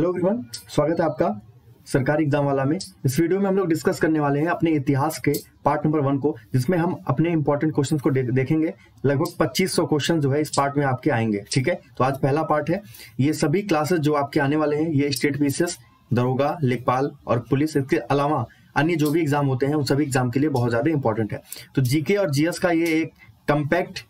Hello everyone स्वागत है आपका सरकारी एग्ज़ाम वाला में। इस वीडियो में हम लोग डिस्कस करने वाले हैं अपने इतिहास के पार्ट नंबर वन को जिसमें हम अपने इंपॉर्टेंट क्वेश्चंस को दे, देखेंगे। लगभग 2500 क्वेश्चन जो है इस पार्ट में आपके आएँगे ठीक है? तो आज पहला पार्ट है। ये सभी क्लासेस जो आपके आने वाले हैं ये स्टेट पीसीएस दरोगा लेखपाल और पुलिस इसके अलावा अन्य जो भी एग्ज़ाम होते हैं उन सभी एग्ज़ाम के लिए बहुत ज़्यादा इंपॉर्टेंट है। तो जीके और जीएस का ये एक कंपैक्ट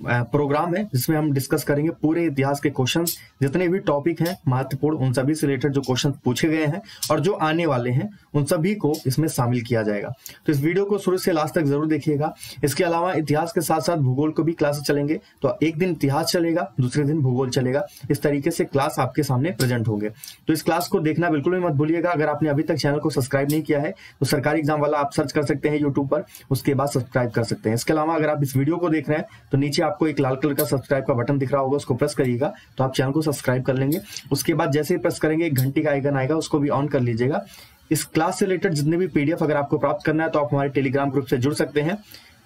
प्रोग्राम है, जिसमें हम डिस्कस करेंगे पूरे इतिहास के क्वेश्चंस जितने भी टॉपिक हैं, महत्वपूर्ण, उन सभी से रिलेटेड जो क्वेश्चन पूछे गए हैं, और जो आने वाले हैं, उन सभी को इसमें शामिल किया जाएगा। तो इस वीडियो को शुरू से लास्ट तक ज़रूर देखिएगा। इसके अलावा इतिहास के साथ साथ भूगोल को भी क्लासेस चलेंगे तो एक दिन इतिहास चलेगा, दूसरे दिन भूगोल चलेगा। इस तरीके से क्लास आपके सामने प्रेजेंट होंगे। तो इस क्लास को देखना बिल्कुल भी मत भूलिएगा। अगर आपने अभी तक चैनल को सब्सक्राइब नहीं किया है तो सरकारी एग्ज़ाम वाला आप सर्च कर सकते हैं यूट्यूब पर, उसके बाद सब्सक्राइब कर सकते हैं। इसके अलावा अगर आप इस वीडियो को देख रहे हैं तो नीचे आपको एक लाल कलर का सब्सक्राइब का बटन दिख रहा होगा, उसको प्रेस करिएगा तो आप चैनल को सब्सक्राइब कर लेंगे। उसके बाद जैसे ही प्रेस करेंगे, एक घंटी का आइकन आएगा, उसको भी ऑन कर लीजिएगा। इस क्लास से रिलेटेड जितने भी पीडीएफ अगर आपको प्राप्त करना है तो आप हमारे टेलीग्राम ग्रुप से जुड़ सकते हैं।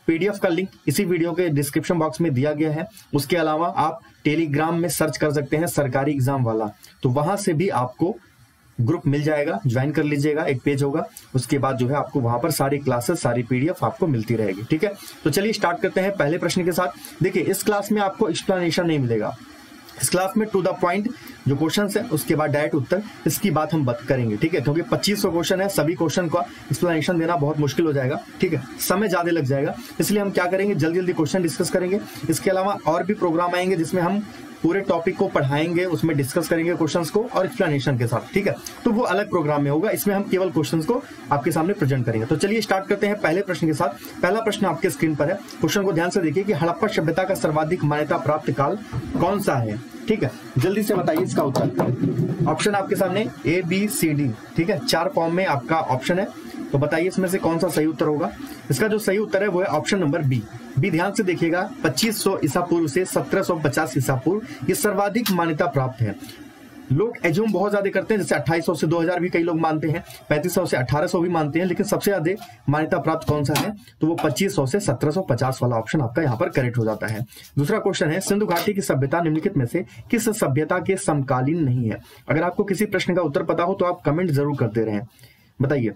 पीडीएफ का लिंक इसी वीडियो के डिस्क्रिप्शन बॉक्स में दिया गया है। उसके अलावा आप टेलीग्राम में सर्च कर सकते हैं सरकारी एग्ज़ाम वाला। तो वहाँ से भी आपको ग्रुप मिल जाएगा, ज्वाइन कर लीजिएगा, एक पेज होगा, उसके बाद जो है आपको वहाँ पर सारी क्लासेस, सारी पीडीएफ आपको मिलती रहेगी, ठीक है? तो चलिए स्टार्ट करते हैं पहले प्रश्न के साथ। देखिए, इस क्लास में आपको एक्सप्लेनेशन नहीं मिलेगा। इस क्लास में टू द पॉइंट जो क्वेश्चन है, उसके बाद डायरेक्ट उत्तर, इसकी बात हम बात, करेंगे, ठीक है? क्योंकि 2500 क्वेश्चन है, सभी क्वेश्चन का एक्सप्लेनेशन देना बहुत मुश्किल हो जाएगा, ठीक है? समय ज़्यादा लग जाएगा, इसलिए हम क्या करेंगे? जल्दी जल्दी क्वेश्चन डिस्कस करेंगे। इसके अलावा और भी प्रोग्राम आएँगे जिसमें हम पूरे टॉपिक को पढ़ाएँगे, उसमें डिस्कस करेंगे क्वेश्चन को और एक्सप्लेनेशन के साथ, ठीक है? तो वो अलग प्रोग्राम में होगा, इसमें हम केवल क्वेश्चन को आपके सामने प्रेजेंट करेंगे। तो चलिए स्टार्ट करते हैं पहले प्रश्न के साथ। पहला प्रश्न आपके स्क्रीन पर है। क्वेश्चन को ध्यान से देखिए कि हड़प्पा सभ्यता का सर्वाधिक मान्यता प्राप्त काल कौन सा है, ठीक है? जल्दी से बताइए इसका उत्तर। ऑप्शन आपके सामने ए बी सी डी ठीक है? चार फॉर्म में आपका ऑप्शन है। तो बताइए इसमें से कौन सा सही उत्तर होगा? इसका जो सही उत्तर है वो है ऑप्शन नंबर बी बी ध्यान से देखिएगा 2500 ईसा पूर्व से 1750 ईसा पूर्व ये सर्वाधिक मान्यता प्राप्त है। लोग एज्यूम बहुत ज़्यादा करते हैं, जैसे 2800 से 2000 भी कई लोग मानते हैं 3500 से 1800 भी मानते हैं, लेकिन सबसे ज़्यादा मान्यता प्राप्त कौन सा है? तो वो 2500 से 1750 वाला ऑप्शन आपका यहाँ पर करेक्ट हो जाता है। दूसरा क्वेश्चन है, सिंधु घाटी की सभ्यता निम्नलिखित में से किस सभ्यता के समकालीन नहीं है? अगर आपको किसी प्रश्न का उत्तर पता हो तो आप कमेंट ज़रूर करते रहे। बताइए।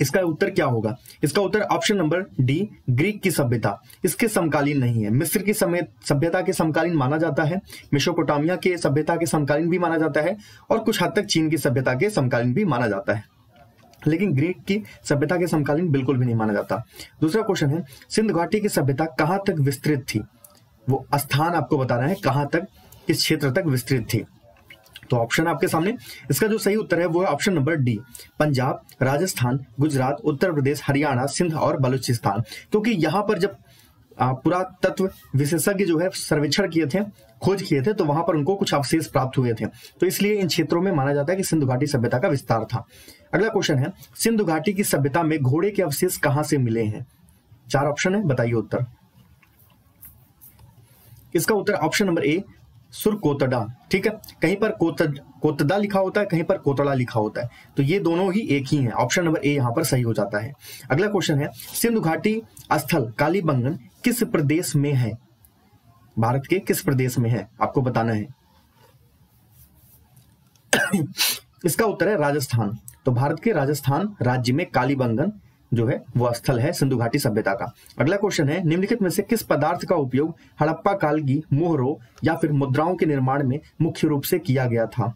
इसका उत्तर क्या होगा? इसका उत्तर ऑप्शन नंबर डी ग्रीक की सभ्यता। इसके समकालीन नहीं है। मिस्र की सभ्यता के समकालीन माना जाता है। मिशोपोटामिया के सभ्यता के समकालीन भी माना जाता है और कुछ हद तक चीन की सभ्यता के समकालीन भी माना जाता है। लेकिन ग्रीक की सभ्यता के समकालीन बिल्कुल भी नहीं माना जाता। दूसरा क्वेश्चन है, सिंध घाटी की सभ्यता कहाँ तक विस्तृत थी? वो स्थान आपको बता रहे हैं, कहाँ तक, किस क्षेत्र तक विस्तृत थी? तो ऑप्शन आपके सामने। इसका जो सही उत्तर है, वो है option number D Punjab, Rajasthan, Gujarat, Uttar Pradesh, Haryana, Sindh और बलूचिस्तान। क्योंकि यहाँ पर जब पुरातत्व विशेषज्ञ जो है, सर्वेक्षण किए थे, खोज किए थे तो वहाँ पर उनको कुछ अवशेष प्राप्त हुए थे। तो इसलिए इन क्षेत्रों में माना जाता है कि सिंधु घाटी सभ्यता का विस्तार था। अगला क्वेश्चन है, सिंधु घाटी की सभ्यता में घोड़े के अवशेष कहाँ से मिले हैं? चार ऑप्शन है, बताइए उत्तर। इसका उत्तर ऑप्शन नंबर ए सुर कोतडा, ठीक है? कहीं पर कोतड कोतदा लिखा होता है, कहीं पर कोतड़ा लिखा होता है। तो ये दोनों ही एक ही है। ऑप्शन नंबर ए यहाँ पर सही हो जाता है। अगला क्वेश्चन है, सिंधु घाटी स्थल, कालीबंगन किस प्रदेश में है? भारत के किस प्रदेश में है? आपको बताना है। इसका उत्तर है राजस्थान। तो भारत के राजस्थान राज्य में कालीबंगन जो है, वह स्थल है सिंधु घाटी सभ्यता का। अगला क्वेश्चन है, निम्नलिखित में से किस पदार्थ का उपयोग हड़प्पा काल की मोहरों या फिर मुद्राओं के निर्माण में मुख्य रूप से किया गया था?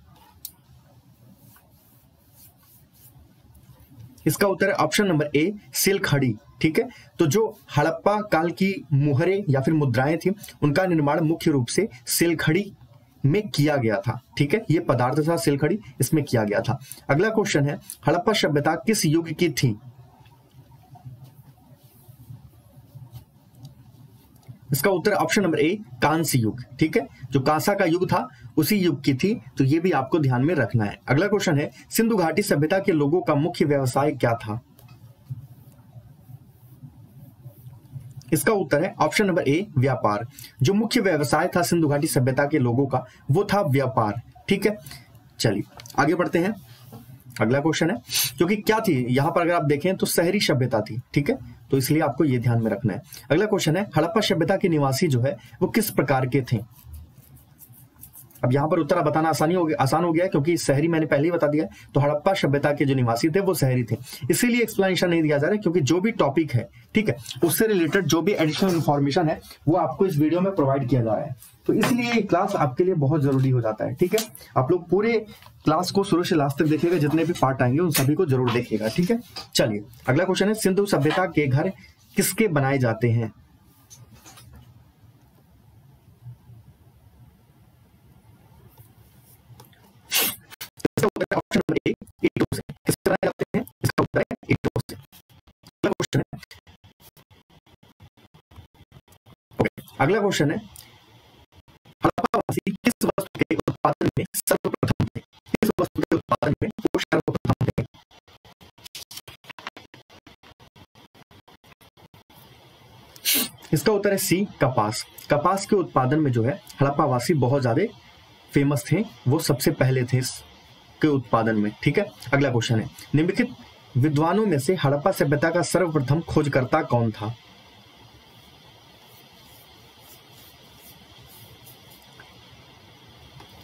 इसका उत्तर है ऑप्शन नंबर ए सिलखड़ी, ठीक है? तो जो हड़प्पा काल की मुहरे या फिर मुद्राएँ थी, उनका निर्माण मुख्य रूप से सिलखड़ी में किया गया था, ठीक है? ये पदार्थ था सिलखड़ी, इसमें किया गया था। अगला क्वेश्चन है, हड़प्पा सभ्यता किस युग की थी? इसका उत्तर ऑप्शन नंबर ए कांस्य युग ठीक है? जो कांसा का युग था, उसी युग की थी तो ये भी आपको ध्यान में रखना है। अगला क्वेश्चन है, सिंधु घाटी सभ्यता के लोगों का मुख्य व्यवसाय क्या था? इसका उत्तर है ऑप्शन नंबर ए व्यापार। जो मुख्य व्यवसाय था सिंधु घाटी सभ्यता के लोगों का, वो था व्यापार, ठीक है? चलिए, आगे बढ़ते हैं। अगला क्वेश्चन है, क्योंकि क्या थी? यहाँ पर अगर आप देखें तो शहरी सभ्यता थी, ठीक है? तो इसलिए आपको ये ध्यान में रखना है। अगला क्वेश्चन है, हड़प्पा सभ्यता के निवासी जो है, वो किस प्रकार के थे? अब यहाँ पर उत्तर बताना आसानी हो गया, आसान हो गया क्योंकि शहरी मैंने पहले ही बता दिया तो हड़प्पा सभ्यता के जो निवासी थे, वो शहरी थे। इसीलिए एक्सप्लेनेशन नहीं दिया जा रहा है, क्योंकि जो भी टॉपिक है, ठीक है, उससे रिलेटेड जो भी एडिशनल इन्फॉर्मेशन है, वो आपको इस वीडियो में प्रोवाइड किया जा रहा है। तो इसलिए ये क्लास आपके लिए बहुत ज़रूरी हो जाता है, ठीक है? आप लोग पूरे क्लास को शुरू से लास्ट तक देखिएगा, जितने भी पार्ट आएँगे, उन सभी को ज़रूर देखिएगा, ठीक है? चलिए, अगला क्वेश्चन है, सिंधु सभ्यता के घर किसके बनाए जाते हैं? अगला क्वेश्चन है। हड़प्पावासी किस वस्तु के उत्पादन में सर्वप्रथम थे किस वस्तु के उत्पादन में वो सर्वप्रथम थे इसका उत्तर है सी, कपास। कपास के उत्पादन में जो है, हड़प्पावासी बहुत ज़्यादा फ़ेमस थे, वो सबसे पहले थे के उत्पादन में, ठीक है? अगला क्वेश्चन है। निम्नलिखित विद्वानों में से हड़प्पा सभ्यता का सर्वप्रथम खोजकर्ता कौन था?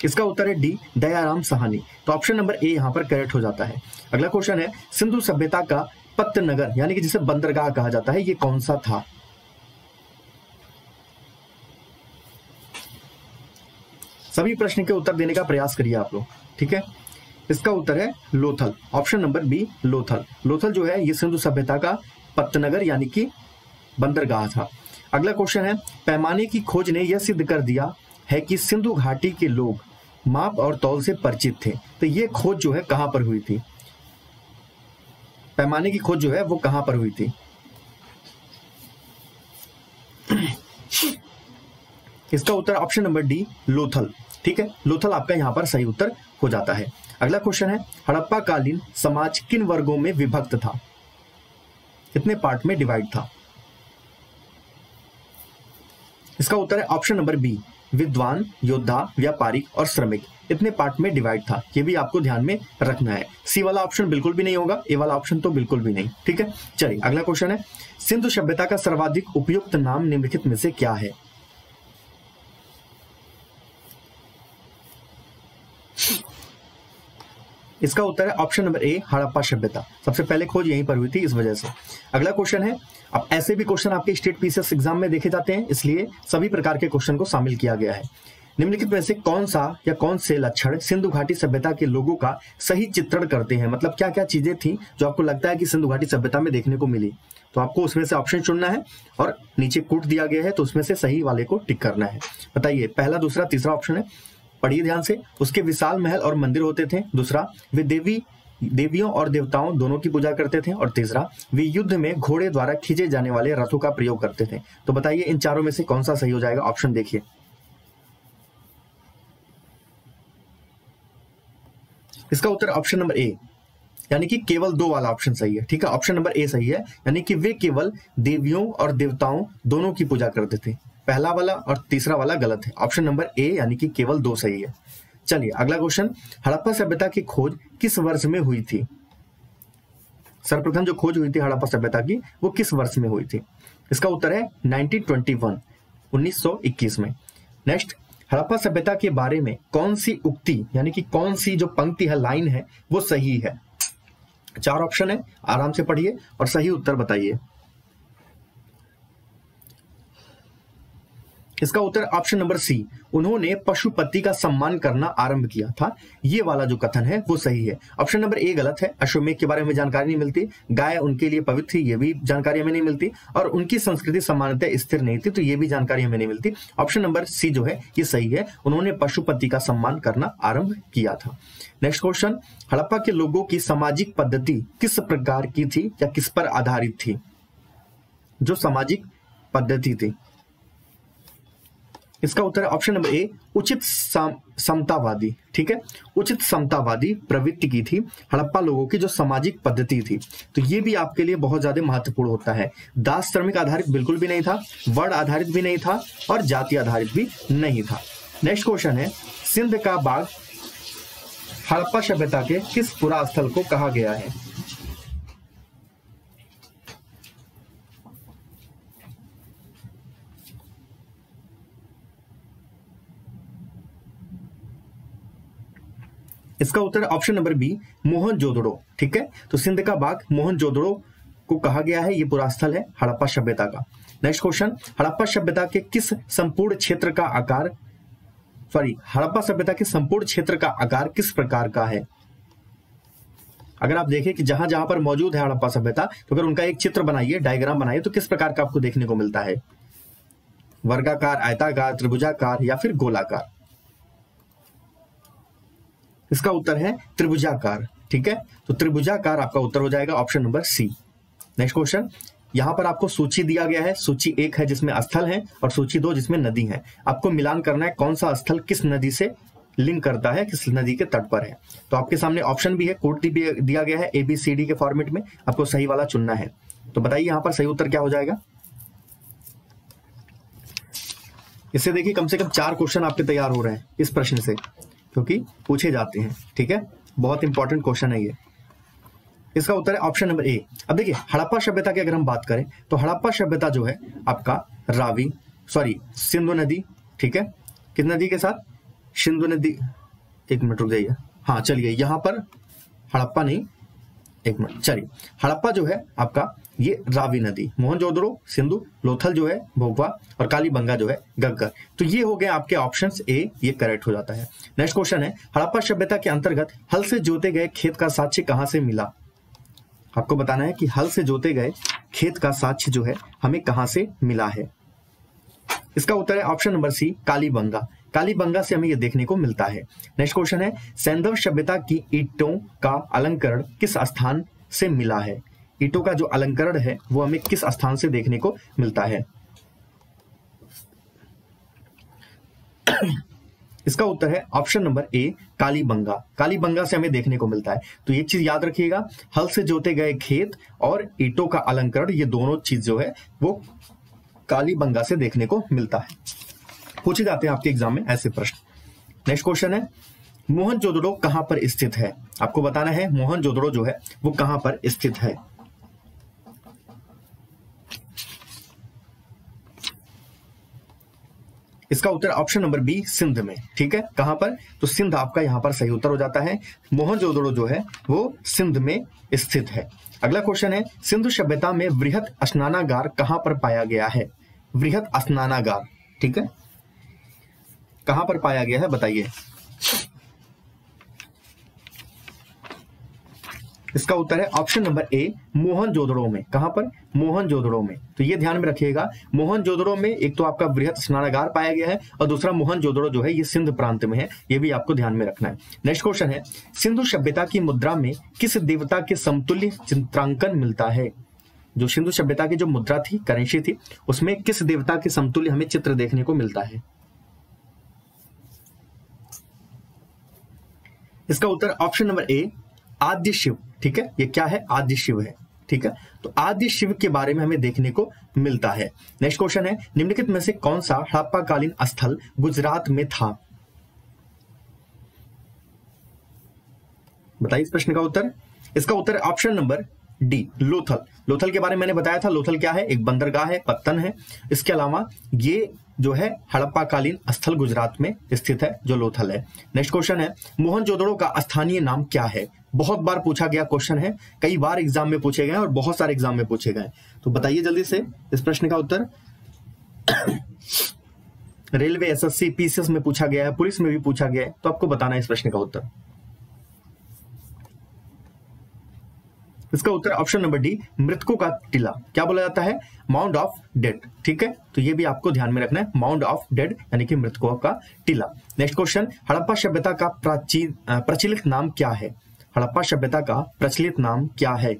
इसका उत्तर है डी, दयाराम सहानी। तो ऑप्शन नंबर ए यहाँ पर करेक्ट हो जाता है। अगला क्वेश्चन है, सिंधु सभ्यता का पत्त नगर यानी कि जिसे बंदरगाह कहा जाता है, ये कौन सा था? सभी प्रश्न के उत्तर देने का प्रयास करिए आप लोग, ठीक है? इसका उत्तर है Lothal. Option number B Lothal. Lothal जो है, ये सिंधु सभ्यता का पत्तनगर, यानी कि बंदरगाह था। अगला क्वेश्चन है, पैमाने की खोज ने यह सिद्ध कर दिया है कि सिंधु घाटी के लोग माप और तौल से परिचित थे। तो ये खोज जो है कहाँ पर हुई थी? पैमाने की खोज जो है वो कहाँ पर हुई थी? इसका उत्तर ऑप्शन नंबर डी, लोथल। ठीक है? लोथल आपका यहाँ पर सही उत्तर हो जाता है। अगला क्वेश्चन है हड़प्पा कालीन समाज किन वर्गों में विभक्त था? कितने पार्ट में डिवाइड था? इसका उत्तर है ऑप्शन नंबर बी। विद्वान, योद्धा व्यापारिक और श्रमिक। इतने पार्ट में डिवाइड था। ये भी आपको ध्यान में रखना है। सी वाला ऑप्शन बिल्कुल भी नहीं होगा ए वाला ऑप्शन तो बिल्कुल भी नहीं। ठीक है? चलिए, अगला क्वेश्चन है। सिंधु सभ्यता का सर्वाधिक उपयुक्त नाम निम्नलिखित में से क्या है? इसका उत्तर है ऑप्शन नंबर ए हड़प्पा सभ्यता। सबसे पहले खोज यहीं पर हुई थी, इस वजह से। अगला क्वेश्चन है अब ऐसे भी क्वेश्चन आपके स्टेट पीसीएस एग्ज़ाम में देखे जाते हैं, इसलिए सभी प्रकार के क्वेश्चन को शामिल किया गया है। निम्नलिखित में से कौन सा या कौन से लक्षण सिंधु घाटी सभ्यता के लोगों का सही चित्रण करते हैं? मतलब क्या क्या चीज़ें थी जो आपको लगता है कि सिंधु घाटी सभ्यता में देखने को मिली? तो आपको उसमें से ऑप्शन चुनना है और नीचे कूट दिया गया है तो उसमें से सही वाले को टिक करना है। बताइए, पहला, दूसरा, तीसरा ऑप्शन है। पढ़िए ध्यान से। उसके विशाल महल और मंदिर होते थे। दूसरा, वे देवी देवियों और देवताओं दोनों की पूजा करते थे। और तीसरा, वे युद्ध में घोड़े द्वारा खींचे जाने वाले रथों का प्रयोग करते थे। तो बताइए, इन चारों में से कौन सा सही हो जाएगा? ऑप्शन देखिए। इसका उत्तर ऑप्शन नंबर ए। यानी कि केवल दो वाला ऑप्शन सही है, ठीक है? ऑप्शन नंबर ए सही है। यानी कि वे केवल देवियों और देवताओं दोनों की पूजा करते थे। पहला वाला और तीसरा वाला गलत है। ऑप्शन नंबर ए, यानी कि केवल दो सही है। चलिए, अगला क्वेश्चन हड़प्पा सभ्यता की खोज किस वर्ष में हुई थी? सर्वप्रथम जो खोज हुई थी हड़प्पा सभ्यता की, वो किस वर्ष में हुई थी? इसका उत्तर है 1921 1921 में। नेक्स्ट हड़प्पा सभ्यता के बारे में कौन सी उक्ति, यानी कि कौन सी जो पंक्ति है, लाइन है, वो सही है? चार ऑप्शन है, आराम से पढ़िए और सही उत्तर बताइए। इसका उत्तर ऑप्शन नंबर सी उन्होंने पशुपति का सम्मान करना आरंभ किया था। ये वाला जो कथन है, वो सही है। ऑप्शन नंबर ए गलत है। अश्वमेघ के बारे में जानकारी नहीं मिलती। गाय उनके लिए पवित्र थी, ये भी जानकारी हमें नहीं मिलती। और उनकी संस्कृति समानता स्थिर नहीं थी तो ये भी जानकारी हमें नहीं मिलती। ऑप्शन नंबर सी जो है, ये सही है। उन्होंने पशुपति का सम्मान करना आरंभ किया था। नेक्स्ट क्वेश्चन हड़प्पा के लोगों की सामाजिक पद्धति किस प्रकार की थी या किस पर आधारित थी? जो सामाजिक पद्धति थी। इसका उत्तर है ऑप्शन नंबर ए, उचित समतावादी। ठीक है? उचित समतावादी प्रवृत्ति की थी, हड़प्पा लोगों की जो सामाजिक पद्धति थी। तो ये भी आपके लिए बहुत ज़्यादा महत्वपूर्ण होता है। दास श्रमिक आधारित बिल्कुल भी नहीं था, वर्ण आधारित भी नहीं था और जाति आधारित भी नहीं था। नेक्स्ट क्वेश्चन है, सिंध का बाग हड़प्पा सभ्यता के किस पुरा स्थल को कहा गया है? इसका उत्तर ऑप्शन नंबर बी मोहन जोदड़ो, ठीक है? तो सिंध का बाग मोहन जोदड़ो को कहा गया है, ये पूरा स्थल है हड़प्पा सभ्यता का। नेक्स्ट क्वेश्चन हड़प्पा सभ्यता के किस संपूर्ण क्षेत्र का आकार सॉरी हड़प्पा सभ्यता के संपूर्ण क्षेत्र का आकार किस प्रकार का है? अगर आप देखें कि जहाँ जहाँ पर मौजूद है हड़प्पा सभ्यता तो अगर उनका एक चित्र बनाइए डायग्राम बनाइए तो किस प्रकार का आपको देखने को मिलता है? वर्गाकार, आयताकार, त्रिभुजाकार या फिर गोलाकार? इसका उत्तर है त्रिभुजाकार, ठीक है? तो त्रिभुजाकार आपका उत्तर हो जाएगा option number C next question यहाँ पर आपको सूची दिया गया है, सूची एक है जिसमें स्थल है और सूची दो जिसमें नदी है। आपको मिलान करना है कौन सा स्थल किस नदी से लिंक करता है, किस नदी के तट पर है। तो आपके सामने ऑप्शन भी है कोड दिया गया है एबीसीडी के फॉर्मेट में। आपको सही वाला चुनना है। तो बताइए यहाँ पर सही उत्तर क्या हो जाएगा? इससे देखिए कम से कम चार क्वेश्चन आपके तैयार हो रहे हैं इस प्रश्न से। क्योंकि पूछे जाते हैं, ठीक है? बहुत इंपॉर्टेंट क्वेश्चन है ये। इसका उत्तर है ऑप्शन नंबर ए अब देखिए, हड़प्पा सभ्यता की अगर हम बात करें तो हड़प्पा सभ्यता जो है, आपका रावी सॉरी सिंधु नदी, ठीक है? किस नदी के साथ? सिंधु नदी। एक मिनट रुक जाइए। हाँ चलिए, यहाँ पर हड़प्पा नहीं, एक मिनट, चलिए। हड़प्पा जो है, आपका ये रावी नदी मोहनजोदड़ो सिंधु, लोथल जो है, भोगवा और कालीबंगा जो है, गग्गर। तो ये हो गए आपके ऑप्शंस ए ये करेक्ट हो जाता है। नेक्स्ट क्वेश्चन है, हड़प्पा सभ्यता के अंतर्गत हल से जोते गए खेत का साक्ष्य कहाँ से मिला? आपको बताना है कि हल से जोते गए खेत का साक्ष्य जो है, हमें कहाँ से मिला है? इसका उत्तर है option number C Kalibangan Kalibangan से हमें यह देखने को मिलता है। नेक्स्ट क्वेश्चन है, सैंधव सभ्यता की ईटों का अलंकरण किस स्थान से मिला है? ईटों का जो अलंकरण है, वो हमें किस स्थान से देखने को मिलता है? इसका उत्तर है option number A, Kalibangan. Kalibangan से हमें देखने को मिलता है। तो एक चीज़ याद रखिएगा, हल से जोते गए खेत और ईटों का अलंकरण, ये दोनों चीज़ जो है, वो कालीबंगा से देखने को मिलता है। पूछे जाते हैं आपके एग्ज़ाम में ऐसे प्रश्न। नेक्स्ट क्वेश्चन है, मोहन जोदड़ो कहाँ पर स्थित है? आपको बताना है, मोहन जोदड़ो जो है, वो कहाँ पर स्थित है? इसका उत्तर ऑप्शन नंबर बी सिंध में। ठीक है? कहाँ पर? तो सिंध आपका यहाँ पर सही उत्तर हो जाता है। मोहनजोदड़ो जो है, वो सिंध में स्थित है। अगला क्वेश्चन है, सिंधु सभ्यता में वृहत स्नानागार कहाँ पर पाया गया है? वृहत स्नानागार, ठीक है? कहाँ पर पाया गया है? बताइए। इसका उत्तर है ऑप्शन नंबर ए, मोहन जोदड़ो में। कहाँ पर? मोहन जोदड़ो में। तो ये ध्यान में रखिएगा, मोहन जोदड़ो में एक तो आपका वृहत स्नानागार पाया गया है और दूसरा मोहन जोदड़ो जो है ये सिंध प्रांत में है, ये भी आपको ध्यान में रखना है। नेक्स्ट क्वेश्चन है, सिंधु सभ्यता की मुद्रा में किस देवता के समतुल्य चित्रांकन मिलता है? जो सिंधु सभ्यता की जो मुद्रा थी, करेंसी थी, उसमें किस देवता के समतुल्य हमें चित्र देखने को मिलता है? इसका उत्तर ऑप्शन नंबर ए, आद्य शिव। ठीक है? ये क्या है? आदि शिव है, ठीक है? तो आदि शिव के बारे में हमें देखने को मिलता है। नेक्स्ट क्वेश्चन है, निम्नलिखित में से कौन सा हड़प्पाकालीन स्थल गुजरात में था? बताइए इस प्रश्न का उत्तर। इसका उत्तर option number D, Lothal. Lothal के बारे में मैंने बताया था, लोथल क्या है? एक बंदरगाह है, पत्तन है। इसके अलावा ये जो है हड़प्पा कालीन स्थल गुजरात में स्थित है, जो लोथल है। नेक्स्ट क्वेश्चन है, मोहन जोदड़ो का स्थानीय नाम क्या है? बहुत बार पूछा गया क्वेश्चन है, कई बार एग्ज़ाम में पूछे गए और बहुत सारे एग्ज़ाम में पूछे गए तो बताइए जल्दी से इस प्रश्न का उत्तर। रेलवे एसएससी पीसीएस में पूछा गया है, पुलिस में भी पूछा गया है तो आपको बताना है इस प्रश्न का उत्तर। इसका उत्तर ऑप्शन नंबर डी, मृतकों का टीला। क्या बोला जाता है? माउंट ऑफ़ डेड ठीक है? तो ये भी आपको ध्यान में रखना है माउंट ऑफ़ डेड यानी कि मृतकों का टीला। नेक्स्ट क्वेश्चन हड़प्पा सभ्यता का प्राचीन प्रचलित नाम क्या है? हड़प्पा सभ्यता का प्रचलित नाम क्या है?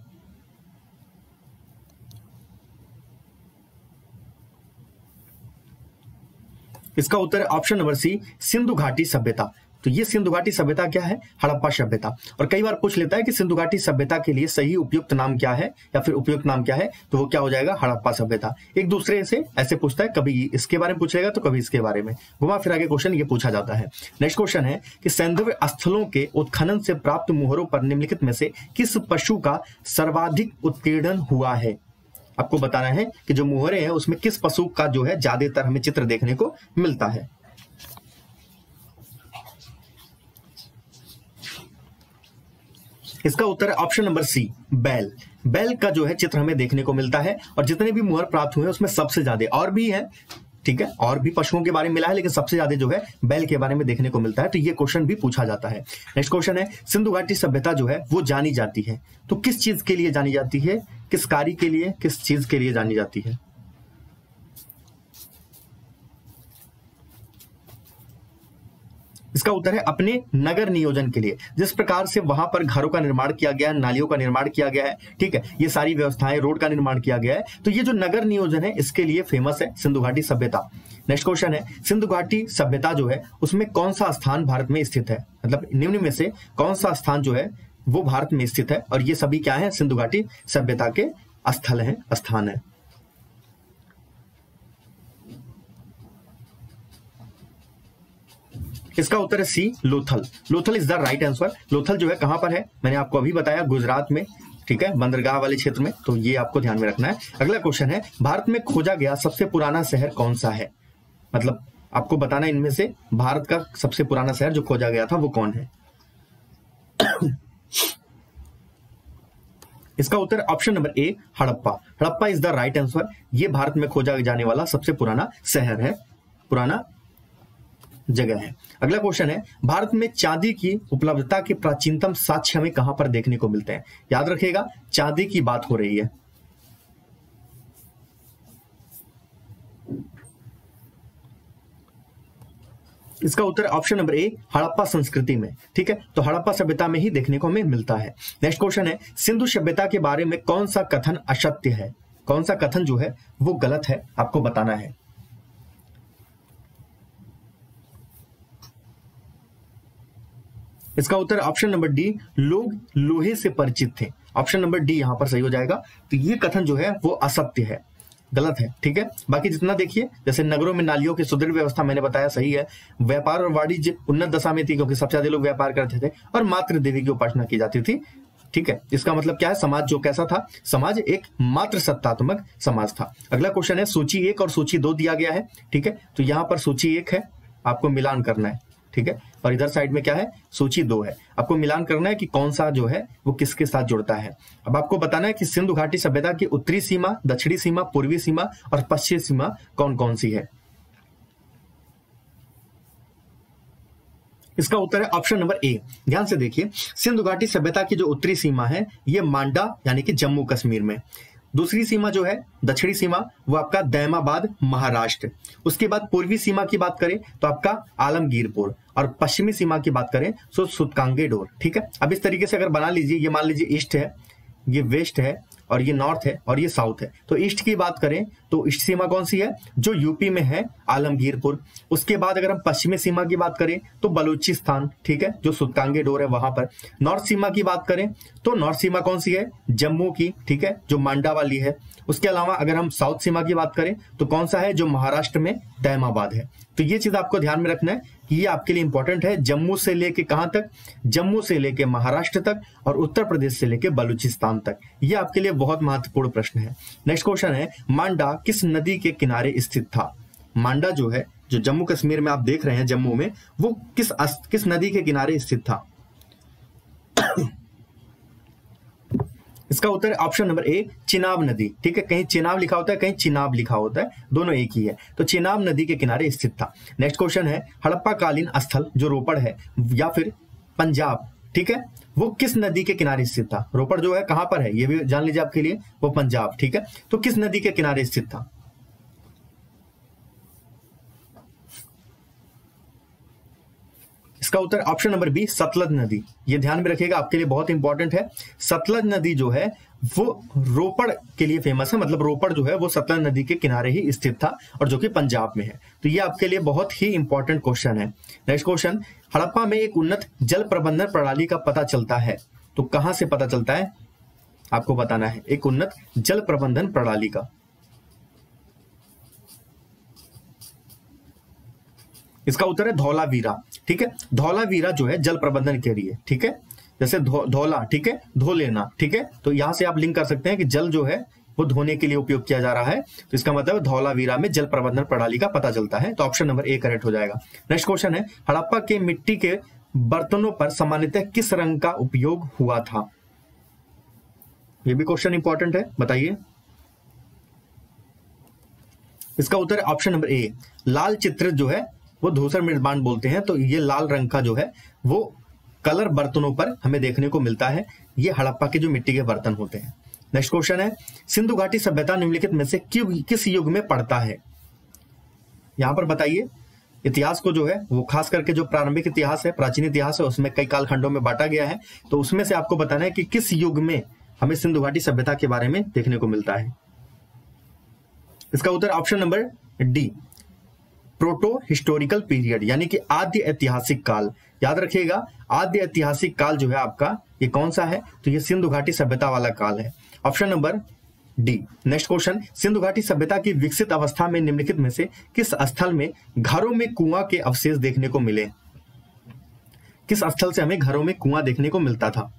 इसका उत्तर ऑप्शन नंबर सी, सिंधु घाटी सभ्यता। तो ये सिंधु घाटी सभ्यता क्या है? हड़प्पा सभ्यता। और कई बार पूछ लेता है कि सिंधु घाटी सभ्यता के लिए सही उपयुक्त नाम क्या है, या फिर उपयुक्त नाम क्या है तो वो क्या हो जाएगा? हड़प्पा सभ्यता। एक दूसरे से ऐसे पूछता है, कभी इसके बारे में पूछेगा तो कभी इसके बारे में। घुमा फिरा के क्वेश्चन ये पूछा जाता है। नेक्स्ट क्वेश्चन है कि सैंधव स्थलों के उत्खनन से प्राप्त मोहरों पर निम्नलिखित में से किस पशु का सर्वाधिक उत्पीड़न हुआ है? आपको बताना है कि जो मोहरे हैं, उसमें किस पशु का जो है, ज़्यादातर हमें चित्र देखने को मिलता है। इसका उत्तर है ऑप्शन नंबर सी बैल। बैल का जो है चित्र हमें देखने को मिलता है और जितने भी मुहर प्राप्त हुए हैं, उसमें सबसे ज़्यादा और भी है, ठीक है? और भी पशुओं के बारे में मिला है, लेकिन सबसे ज़्यादा जो है बैल के बारे में देखने को मिलता है। तो ये क्वेश्चन भी पूछा जाता है। नेक्स्ट क्वेश्चन है, सिंधु घाटी सभ्यता जो है, वो जानी जाती है। तो किस चीज़ के लिए जानी जाती है? किस कार्य के लिए? किस चीज़ के लिए जानी जाती है? इसका उत्तर है अपने नगर नियोजन के लिए। जिस प्रकार से वहाँ पर घरों का निर्माण किया गया है नालियों का निर्माण किया गया है, ठीक है, ये सारी व्यवस्थाएँ रोड का निर्माण किया गया है तो ये जो नगर नियोजन है, इसके लिए फ़ेमस है सिंधु घाटी सभ्यता। नेक्स्ट क्वेश्चन है, सिंधु घाटी सभ्यता जो है, उसमें कौन सा स्थान भारत में स्थित है? मतलब निम्न में से कौन सा स्थान जो है, वो भारत में स्थित है? और ये सभी क्या है? सिंधु घाटी सभ्यता के स्थल है, स्थान है। इसका उत्तर है C? Lothal. Lothal is the right answer Lothal जो है कहाँ पर है? मैंने आपको अभी बताया गुजरात में, ठीक है? बंदरगाह वाले क्षेत्र में। तो ये आपको ध्यान में रखना है। अगला क्वेश्चन है, भारत में खोजा गया सबसे पुराना शहर कौन सा है? मतलब आपको बताना इनमें से, भारत का सबसे पुराना शहर जो खोजा गया था वो कौन है? इसका उत्तर option number A Harappa. Harappa is the right answer ये भारत में खोजा जाने वाला सबसे पुराना शहर है, पुराना जगह है। अगला क्वेश्चन है, भारत में चांदी की उपलब्धता के प्राचीनतम साक्ष्य हमें कहाँ पर देखने को मिलते हैं? याद रखिएगा, चांदी की बात हो रही है। इसका उत्तर ऑप्शन नंबर ए, हड़प्पा संस्कृति में, ठीक है? तो हड़प्पा सभ्यता में ही देखने को हमें मिलता है। नेक्स्ट क्वेश्चन है, सिंधु सभ्यता के बारे में कौन सा कथन असत्य है? कौन सा कथन जो है, वो गलत है, आपको बताना है। इसका उत्तर ऑप्शन नंबर डी लोग लोहे से परिचित थे। ऑप्शन नंबर डी यहाँ पर सही हो जाएगा। तो ये कथन जो है, वो असत्य है। गलत है, ठीक है? बाकी जितना देखिए, जैसे नगरों में नालियों की सुदृढ़ व्यवस्था मैंने बताया, सही है। व्यापार और वाणिज्य, उन्नत दशा में थी क्योंकि सबसे ज़्यादा लोग व्यापार करते थे और मात्र देवी की उपासना की जाती थी। ठीक है? इसका मतलब क्या है? समाज जो कैसा था? समाज एक मात्र सत्तात्मक समाज था। अगला क्वेश्चन है, सूची एक और सूची दो दिया गया है। ठीक है? तो यहाँ पर सूची एक है, आपको मिलान करना है। ठीक है? और इधर साइड में क्या है? सूची दो है। आपको मिलान करना है कि कौन सा जो है, वो किसके साथ जुड़ता है। अब आपको बताना है कि सिंधु घाटी सभ्यता की उत्तरी सीमा, दक्षिणी सीमा, पूर्वी सीमा और पश्चिमी सीमा कौन कौन सी है? इसका उत्तर है ऑप्शन नंबर ए। ध्यान से देखिए, सिंधु घाटी सभ्यता की जो उत्तरी सीमा है, ये मांडा, यानी कि जम्मू कश्मीर में। दूसरी सीमा जो है, दक्षिणी सीमा, वो आपका दैमाबाद महाराष्ट्र। उसके बाद पूर्वी सीमा की बात करें तो आपका आलमगीरपुर। और पश्चिमी सीमा की बात करें तो सुतकांगेडोर, ठीक है? अब इस तरीके से अगर बना लीजिए, ये मान लीजिए ईस्ट है, ये वेस्ट है और ये नॉर्थ है और ये साउथ है। तो ईस्ट की बात करें तो ईस्ट सीमा कौन सी है? जो यूपी में है, आलमगीरपुर। उसके बाद अगर हम पश्चिमी सीमा की बात करें तो बलूचिस्तान, ठीक है? जो सुतकांगे डोर है वहाँ पर। नॉर्थ सीमा की बात करें तो नॉर्थ सीमा कौन सी है? जम्मू की, ठीक है? जो मांडा वाली है। उसके अलावा अगर हम साउथ सीमा की बात करें तो कौन सा है? जो महाराष्ट्र में दैमाबाद है। तो ये चीज़ आपको ध्यान में रखना है। ये आपके लिए इंपॉर्टेंट है, जम्मू से लेके कहाँ तक? जम्मू से लेके महाराष्ट्र तक और उत्तर प्रदेश से लेके बलूचिस्तान तक। ये आपके लिए बहुत महत्वपूर्ण प्रश्न है। नेक्स्ट क्वेश्चन है, मांडा किस नदी के किनारे स्थित था? मांडा जो है, जो जम्मू कश्मीर में आप देख रहे हैं जम्मू में, वो किस किस नदी के किनारे स्थित था? इसका उत्तर ऑप्शन नंबर ए चिनाब नदी। ठीक है, कहीं चिनाब लिखा होता है, कहीं चिनाब लिखा होता है, दोनों एक ही है। तो चिनाब नदी के किनारे स्थित था। नेक्स्ट क्वेश्चन है हड़प्पा कालीन स्थल जो रोपड़ है, या फिर पंजाब, ठीक है? वो किस नदी के किनारे स्थित था? रोपड़ जो है, कहाँ पर है? ये भी जान लीजिए आपके लिए, वो पंजाब, ठीक है? तो किस नदी के किनारे स्थित था? इसका उत्तर ऑप्शन नंबर बी सतलज नदी। ये ध्यान में रखिएगा, आपके लिए बहुत इंपॉर्टेंट है। सतलज नदी जो है, वो रोपड़ के लिए फ़ेमस है। मतलब रोपड़ जो है, वो सतलज नदी के किनारे ही स्थित था और जो कि पंजाब में है। तो ये आपके लिए बहुत ही इंपॉर्टेंट क्वेश्चन है। नेक्स्ट क्वेश्चन हड़प्पा में एक उन्नत जल प्रबंधन प्रणाली का पता चलता है। तो कहाँ से पता चलता है? आपको बताना है। एक उन्नत जल प्रबंधन प्रणाली का। इसका उत्तर है धौलावीरा। ठीक है? धौलावीरा जो है जल प्रबंधन के लिए, ठीक है? जैसे धौला, ठीक है? धो लेना, ठीक है? तो यहाँ से आप लिंक कर सकते हैं कि जल जो है, वो धोने के लिए उपयोग किया जा रहा है। तो इसका मतलब धौलावीरा में जल प्रबंधन प्रणाली का पता चलता है। तो ऑप्शन नंबर ए करेक्ट हो जाएगा। नेक्स्ट क्वेश्चन है, हड़प्पा के मिट्टी के बर्तनों पर सामान्यतः किस रंग का उपयोग हुआ था? यह भी क्वेश्चन इंपॉर्टेंट है, बताइए। इसका उत्तर ऑप्शन नंबर ए लाल चित्र जो है वो धूसर मृदबान बोलते हैं तो ये लाल रंग का जो है, वो कलर बर्तनों पर हमें देखने को मिलता है। ये हड़प्पा के जो मिट्टी के बर्तन होते हैं। नेक्स्ट क्वेश्चन है, सिंधु घाटी सभ्यता निम्नलिखित में से किस युग में पड़ता है? यहाँ पर बताइए। इतिहास को जो है, वो खास करके जो प्रारंभिक इतिहास है, प्राचीन इतिहास है, उसमें कई कालखंडों में बांटा गया है। तो उसमें से आपको बताना है कि किस युग में हमें सिंधु घाटी सभ्यता के बारे में देखने को मिलता है। इसका उत्तर option number D. Proto historical period, यानी कि आद्य ऐतिहासिक काल। याद रखिएगा, आद्य ऐतिहासिक काल जो है आपका, ये कौन सा है? तो ये सिंधु घाटी सभ्यता वाला काल है। Option number D, next question. Sindhu घाटी सभ्यता की विकसित अवस्था में निम्नलिखित में से किस स्थल में घरों में कुआँ के अवशेष देखने को मिले? किस स्थल से हमें घरों में कुआँ देखने को मिलता था?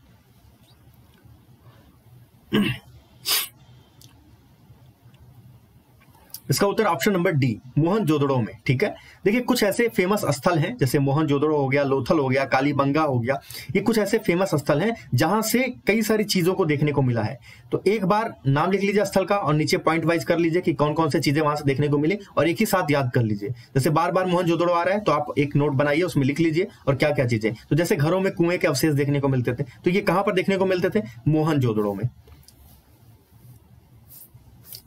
इसका उत्तर ऑप्शन नंबर डी मोहन जोदड़ो में, ठीक है? देखिए, कुछ ऐसे फ़ेमस स्थल हैं, जैसे मोहन जोदड़ो हो गया, लोथल हो गया, कालीबंगा हो गया, ये कुछ ऐसे फ़ेमस स्थल हैं, जहाँ से कई सारी चीज़ों को देखने को मिला है। तो एक बार नाम लिख लीजिए स्थल का और नीचे पॉइंट वाइज कर लीजिए कि कौन कौन से चीज़ें वहाँ से देखने को मिले और एक ही साथ याद कर लीजिए। जैसे बार बार मोहन जोदड़ो आ रहा है तो आप एक नोट बनाइए, उसमें लिख लीजिए और क्या क्या चीज़ें। तो जैसे घरों में कुएँ के अवशेष देखने को मिलते थे तो ये कहाँ पर देखने को मिलते थे? मोहन जोदड़ो में।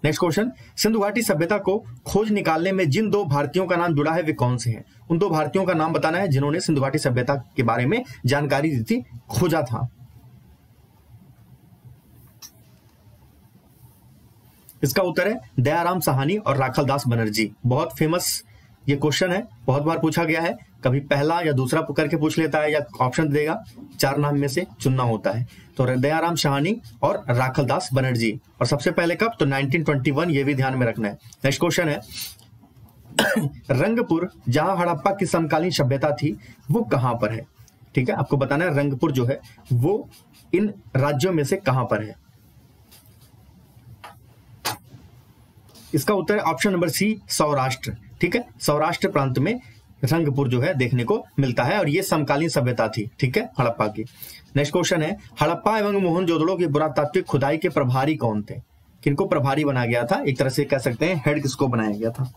नेक्स्ट क्वेश्चन सिंधु घाटी सभ्यता को खोज निकालने में जिन दो भारतीयों का नाम जुड़ा है, वे कौन से हैं? उन दो भारतीयों का नाम बताना है जिन्होंने सिंधु घाटी सभ्यता के बारे में जानकारी दी थी, खोजा था। इसका उत्तर है दयाराम सहानी और राखल दास बनर्जी। बहुत फ़ेमस ये क्वेश्चन है, बहुत बार पूछा गया है। कभी पहला या दूसरा करके पूछ लेता है या ऑप्शन देगा। चार नाम में से चुनना होता है। तो दयाराम शाहानी और राखल दास बनर्जी। और सबसे पहले कब? तो 1921 ये भी ध्यान में रखना है। नेक्स्ट क्वेश्चन है। रंगपुर, जहाँ हड़प्पा की समकालीन सभ्यता थी, वो कहाँ पर है? ठीक है, आपको बताना है रंगपुर जो है, वो इन राज्यों में से कहाँ पर है? इसका उत्तर ऑप्शन नंबर सी सौराष्ट्र। ठीक है, सौराष्ट्र प्रांत में रंगपुर जो है देखने को मिलता है और ये समकालीन सभ्यता थी, ठीक है, हड़प्पा की। नेक्स्ट क्वेश्चन है, हड़प्पा एवं मोहनजोदड़ो की पुरातात्विक खुदाई के प्रभारी कौन थे? किनको प्रभारी बनाया गया था? एक तरह से कह सकते हैं, हेड किसको बनाया गया था?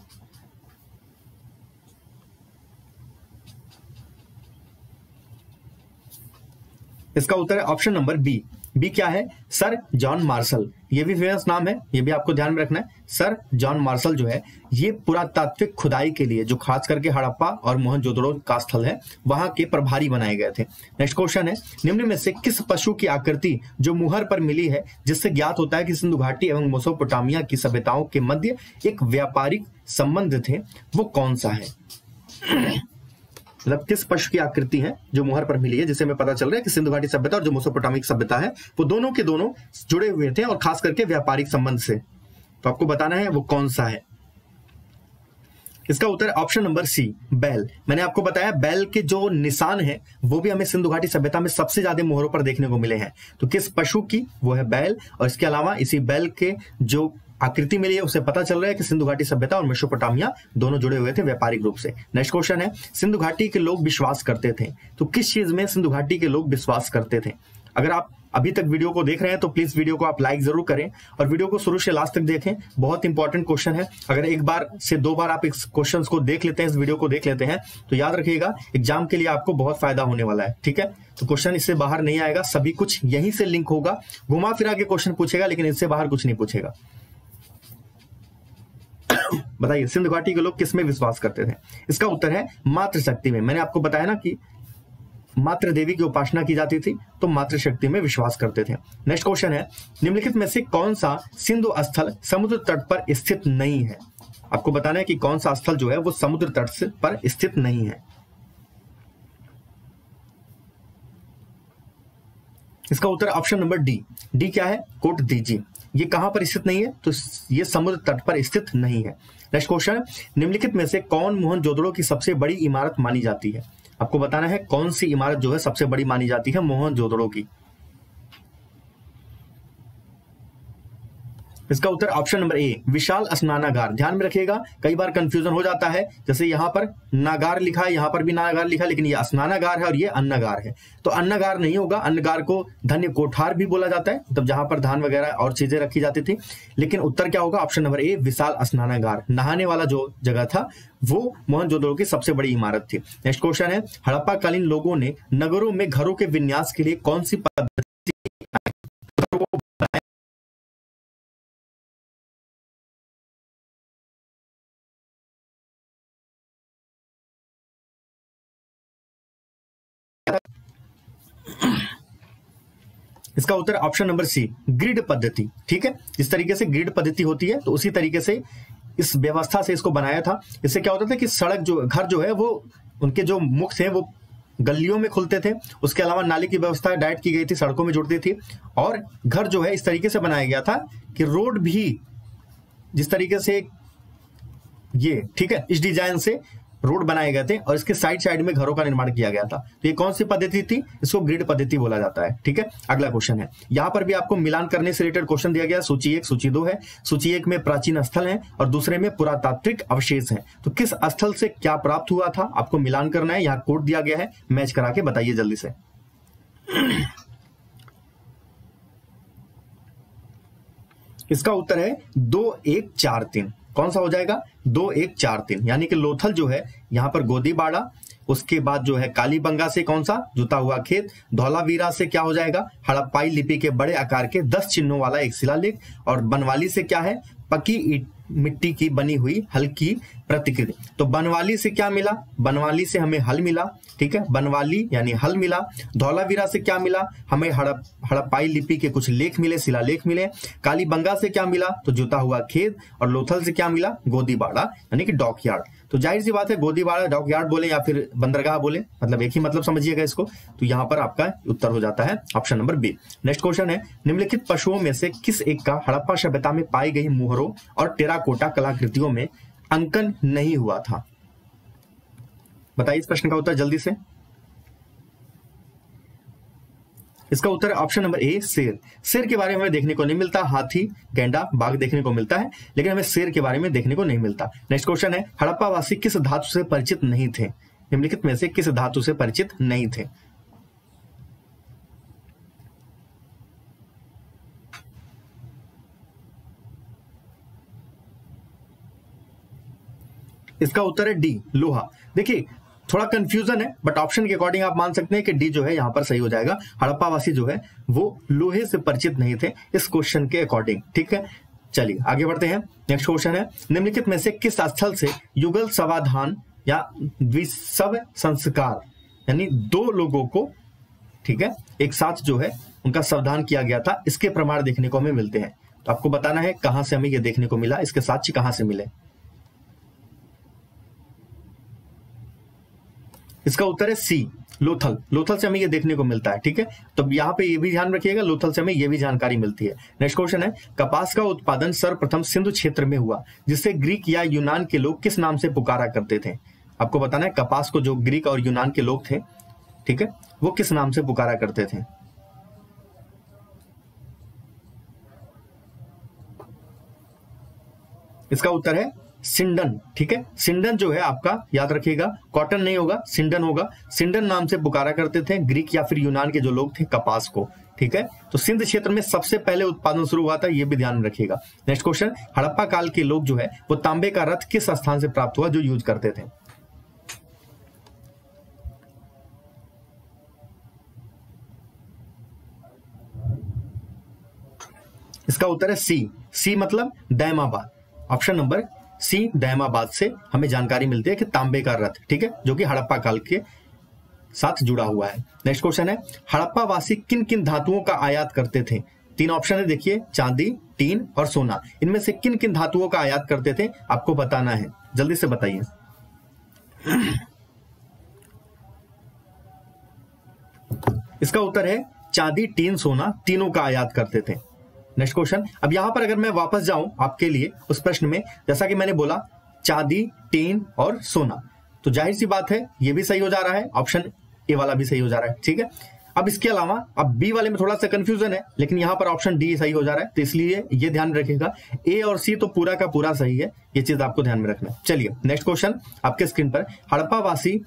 इसका उत्तर है ऑप्शन नंबर बी। बी क्या है? Sir John Marshall. ये भी फ़ेमस नाम है, ये भी आपको ध्यान में रखना है। सर जॉन मार्शल जो है, ये पुरातात्विक खुदाई के लिए, जो खास करके हड़प्पा और मोहनजोदड़ो का स्थल है, वहाँ के प्रभारी बनाए गए थे। नेक्स्ट क्वेश्चन है, निम्न में से किस पशु की आकृति जो मुहर पर मिली है, जिससे ज्ञात होता है कि सिंधु घाटी एवं मोसोपोटामिया की सभ्यताओं के मध्य एक व्यापारिक संबंध थे, वो कौन सा है? मतलब किस पशु की आकृति है जो मुहर पर मिली है, जिसे हमें पता चल रहा है कि सिंधु घाटी सभ्यता और जो मोसोपोटामिक सभ्यता है, वो दोनों के दोनों जुड़े हुए थे और खास करके व्यापारिक संबंध से। तो आपको बताना है वो कौन सा है। इसका उत्तर ऑप्शन नंबर सी, बैल। मैंने आपको बताया, बैल के जो निशान है, वो भी हमें सिंधु घाटी सभ्यता में सबसे ज़्यादा मोहरों पर देखने को मिले हैं। तो किस पशु की, वो है बैल, और इसके अलावा इसी बैल के जो आकृति मिली है, उसे पता चल रहा है कि सिंधु घाटी सभ्यता और मेसोपोटामिया दोनों जुड़े हुए थे व्यापारिक रूप से। नेक्स्ट क्वेश्चन है, सिंधु घाटी के लोग विश्वास करते थे? तो किस चीज़ में सिंधु घाटी के लोग विश्वास करते थे? अगर आप अभी तक वीडियो को देख रहे हैं तो प्लीज़ वीडियो को आप लाइक ज़रूर करें और वीडियो को शुरू से लास्ट तक देखें। बहुत इंपॉर्टेंट क्वेश्चन है। अगर एक बार से दो बार आप इस क्वेश्चन को देख लेते हैं, इस वीडियो को देख लेते हैं तो याद रखिएगा एग्ज़ाम के लिए आपको बहुत फ़ायदा होने वाला है, ठीक है? तो क्वेश्चन इससे बाहर नहीं आएगा। सभी कुछ यहीं से लिंक होगा। घुमा फिरा के क्वेश्चन पूछेगा, लेकिन इससे बाहर कुछ नहीं पूछेगा। बताइए, सिंध घाटी के लोग किसमें विश्वास करते थे? इसका उत्तर है मातृ शक्ति में। मैंने आपको बताया ना कि मातृ देवी की उपासना की जाती थी तो मातृ शक्ति में विश्वास करते थे। नेक्स्ट क्वेश्चन है, निम्नलिखित में से कौन सा सिंधु स्थल समुद्र तट पर स्थित नहीं है? आपको बताना है कि कौन सा स्थल जो है, वो समुद्र तट पर स्थित नहीं है। इसका उत्तर ऑप्शन नंबर डी डी क्या है? कोट दीजिए। ये कहाँ पर स्थित नहीं है? तो ये समुद्र तट पर स्थित नहीं है। नेक्स्ट क्वेश्चन निम्नलिखित में से कौन मोहन जोदड़ो की सबसे बड़ी इमारत मानी जाती है? आपको बताना है कौन सी इमारत जो है सबसे बड़ी मानी जाती है मोहन जोदड़ो की। इसका उत्तर ऑप्शन नंबर ए विशाल स्नानागार। ध्यान में रखिएगा, कई बार कंफ्यूजन हो जाता है। जैसे यहाँ पर नागार लिखा है, यहाँ पर भी नागार लिखा है, लेकिन ये स्नानागार है और ये अन्नागार है। तो अन्नागार नहीं होगा, अन्नगार को धन्य कोठार भी बोला जाता है तब जहाँ पर धान वगैरह और चीज़ें रखी जाती थी। लेकिन उत्तर क्या होगा ऑप्शन नंबर ए विशाल स्नानागार। नहाने वाला जो जगह था, वो मोहनजोदड़ो की सबसे बड़ी इमारत थी। नेक्स्ट क्वेश्चन है हड़प्पा कालीन लोगों ने नगरों में घरों के विन्यास के लिए कौन सी पद्धति इसका उत्तर ऑप्शन नंबर सी ग्रिड पद्धति। ठीक है? इस तरीके से ग्रिड पद्धति होती है तो उसी तरीके से इस व्यवस्था से इसको बनाया था। इससे क्या होता था कि सड़क जो, घर जो है, वो उनके जो मुख थे, वो गलियों में खुलते थे। उसके अलावा नाली की व्यवस्था डायट की गई थी, सड़कों में जुड़ती थी। और घर जो है, इस तरीके से बनाया गया था कि रोड भी जिस तरीके से ये, ठीक है, इस डिज़ाइन से रोड बनाए गए थे और इसके साइड साइड में घरों का निर्माण किया गया था। तो ये कौन सी पद्धति थी? इसको ग्रिड पद्धति बोला जाता है, ठीक है? अगला क्वेश्चन है। यहाँ पर भी आपको मिलान करने से रिलेटेड क्वेश्चन दिया गया, सूची एक, सूची दो है। सूची एक में प्राचीन स्थल है और दूसरे में पुरातात्विक अवशेष है। तो किस स्थल से क्या प्राप्त हुआ था? आपको मिलान करना है, यहाँ कोड दिया गया है। मैच करा के बताइए जल्दी से। इसका उत्तर है दो, एक, चार, तीन। कौन सा हो जाएगा? दो, एक, चार, तीन। यानी कि लोथल जो है, यहाँ पर गोदी बाड़ा उसके बाद जो है कालीबंगा से कौन सा? जुता हुआ खेत। धौलावीरा से क्या हो जाएगा? हड़प्पाई लिपि के बड़े आकार के दस चिन्हों वाला एक शिलालेख। और बनवाली से क्या है? पक्की मिट्टी की बनी हुई हल्की प्रतिकृति। तो बनवाली से क्या मिला? बनवाली से हमें हल मिला, ठीक है? बनवाली यानी हल मिला। धौलावीरा से क्या मिला? हमें हड़प हड़प्पाई लिपि के कुछ लेख मिले, शिलालेख मिले। कालीबंगा से क्या मिला? तो जुता हुआ खेत। और लोथल से क्या मिला? गोदीबाड़ा, यानी कि डॉकयार्ड। तो ज़ाहिर सी बात है, गोदीवाड़ा डॉक यार्ड बोले या फिर बंदरगाह बोले मतलब एक ही मतलब समझिएगा इसको तो यहाँ पर आपका उत्तर हो जाता है option number B next question है, निम्नलिखित पशुओं में से किस एक का हड़प्पा सभ्यता में पाई गई मुहरों और टेराकोटा कलाकृतियों में अंकन नहीं हुआ था? बताइए इस प्रश्न का उत्तर जल्दी से। इसका उत्तर है ऑप्शन नंबर ए शेर। शेर के बारे में हमें देखने को नहीं मिलता, हाथी, गेंडा, बाघ देखने को मिलता है, लेकिन हमें शेर के बारे में देखने को नहीं मिलता। नेक्स्ट क्वेश्चन है हड़प्पा वासी किस धातु से परिचित नहीं थे? निम्नलिखित में से किस धातु से परिचित नहीं थे? इसका उत्तर है डी लोहा। देखिए थोड़ा कंफ्यूजन है बट ऑप्शन के अकॉर्डिंग आप मान सकते हैं कि डी जो है यहाँ पर सही हो जाएगा। हड़प्पावासी जो है, वो लोहे से परिचित नहीं थे इस क्वेश्चन के अकॉर्डिंग ठीक है? चलिए, आगे बढ़ते हैं। नेक्स्ट क्वेश्चन है, निम्नलिखित में से किस स्थल से युगल समाधान या द्विसव संस्कार, यानी दो लोगों को, ठीक है, एक साथ जो है, उनका सावधान किया गया था, इसके प्रमाण देखने को हमें मिलते हैं। तो आपको बताना है कहाँ से हमें ये देखने को मिला, इसके साक्ष्य कहाँ से मिले? इसका उत्तर है सी लोथल। लोथल से हमें ये देखने को मिलता है, ठीक है? तो यहाँ पे ये भी ध्यान रखिएगा, लोथल से हमें ये भी जानकारी मिलती है। नेक्स्ट क्वेश्चन है, कपास का उत्पादन सर्वप्रथम सिंधु क्षेत्र में हुआ जिसे ग्रीक या यूनान के लोग किस नाम से पुकारा करते थे? आपको बताना है, कपास को जो ग्रीक और यूनान के लोग थे, ठीक है? वो किस नाम से पुकारा करते थे? इसका उत्तर है सिंडन, ठीक है? सिंडन जो है आपका, याद रखिएगा, कॉटन नहीं होगा, सिंडन होगा। सिंडन नाम से पुकारा करते थे ग्रीक या फिर यूनान के जो लोग थे, कपास को, ठीक है? तो सिंध क्षेत्र में सबसे पहले उत्पादन शुरू हुआ था, ये भी ध्यान रखिएगा। नेक्स्ट क्वेश्चन, हड़प्पा काल के लोग जो है, वो तांबे का रथ किस स्थान से प्राप्त हुआ जो यूज़ करते थे? इसका उत्तर है सी। सी मतलब Daimabad option number C Daimabad से हमें जानकारी मिलती है कि तांबे का रथ, ठीक है, जो कि हड़प्पा काल के साथ जुड़ा हुआ है। नेक्स्ट क्वेश्चन है हड़प्पा वासी किन किन धातुओं का आयात करते थे? तीन ऑप्शन है, देखिए, चांदी, टीन और सोना। इनमें से किन किन धातुओं का आयात करते थे, आपको बताना है। जल्दी से बताइए। इसका उत्तर है, चांदी, टीन, सोना, तीनों का आयात करते थे। नेक्स्ट क्वेश्चन अब यहाँ पर अगर मैं वापस जाऊँ आपके लिए उस प्रश्न में, जैसा कि मैंने बोला, चांदी, टीन और सोना। तो ज़ाहिर सी बात है, ये भी सही हो जा रहा है ऑप्शन ए वाला भी सही हो जा रहा है, ठीक है? अब इसके अलावा, अब बी वाले में थोड़ा सा कंफ्यूजन है, लेकिन यहाँ पर ऑप्शन डी सही हो जा रहा है तो इसलिए ये ध्यान रखेगा ए और सी तो पूरा का पूरा सही है, ये चीज़ आपको ध्यान में रखना है। चलिए नेक्स्ट क्वेश्चन आपके स्क्रीन पर। हड़प्पावासी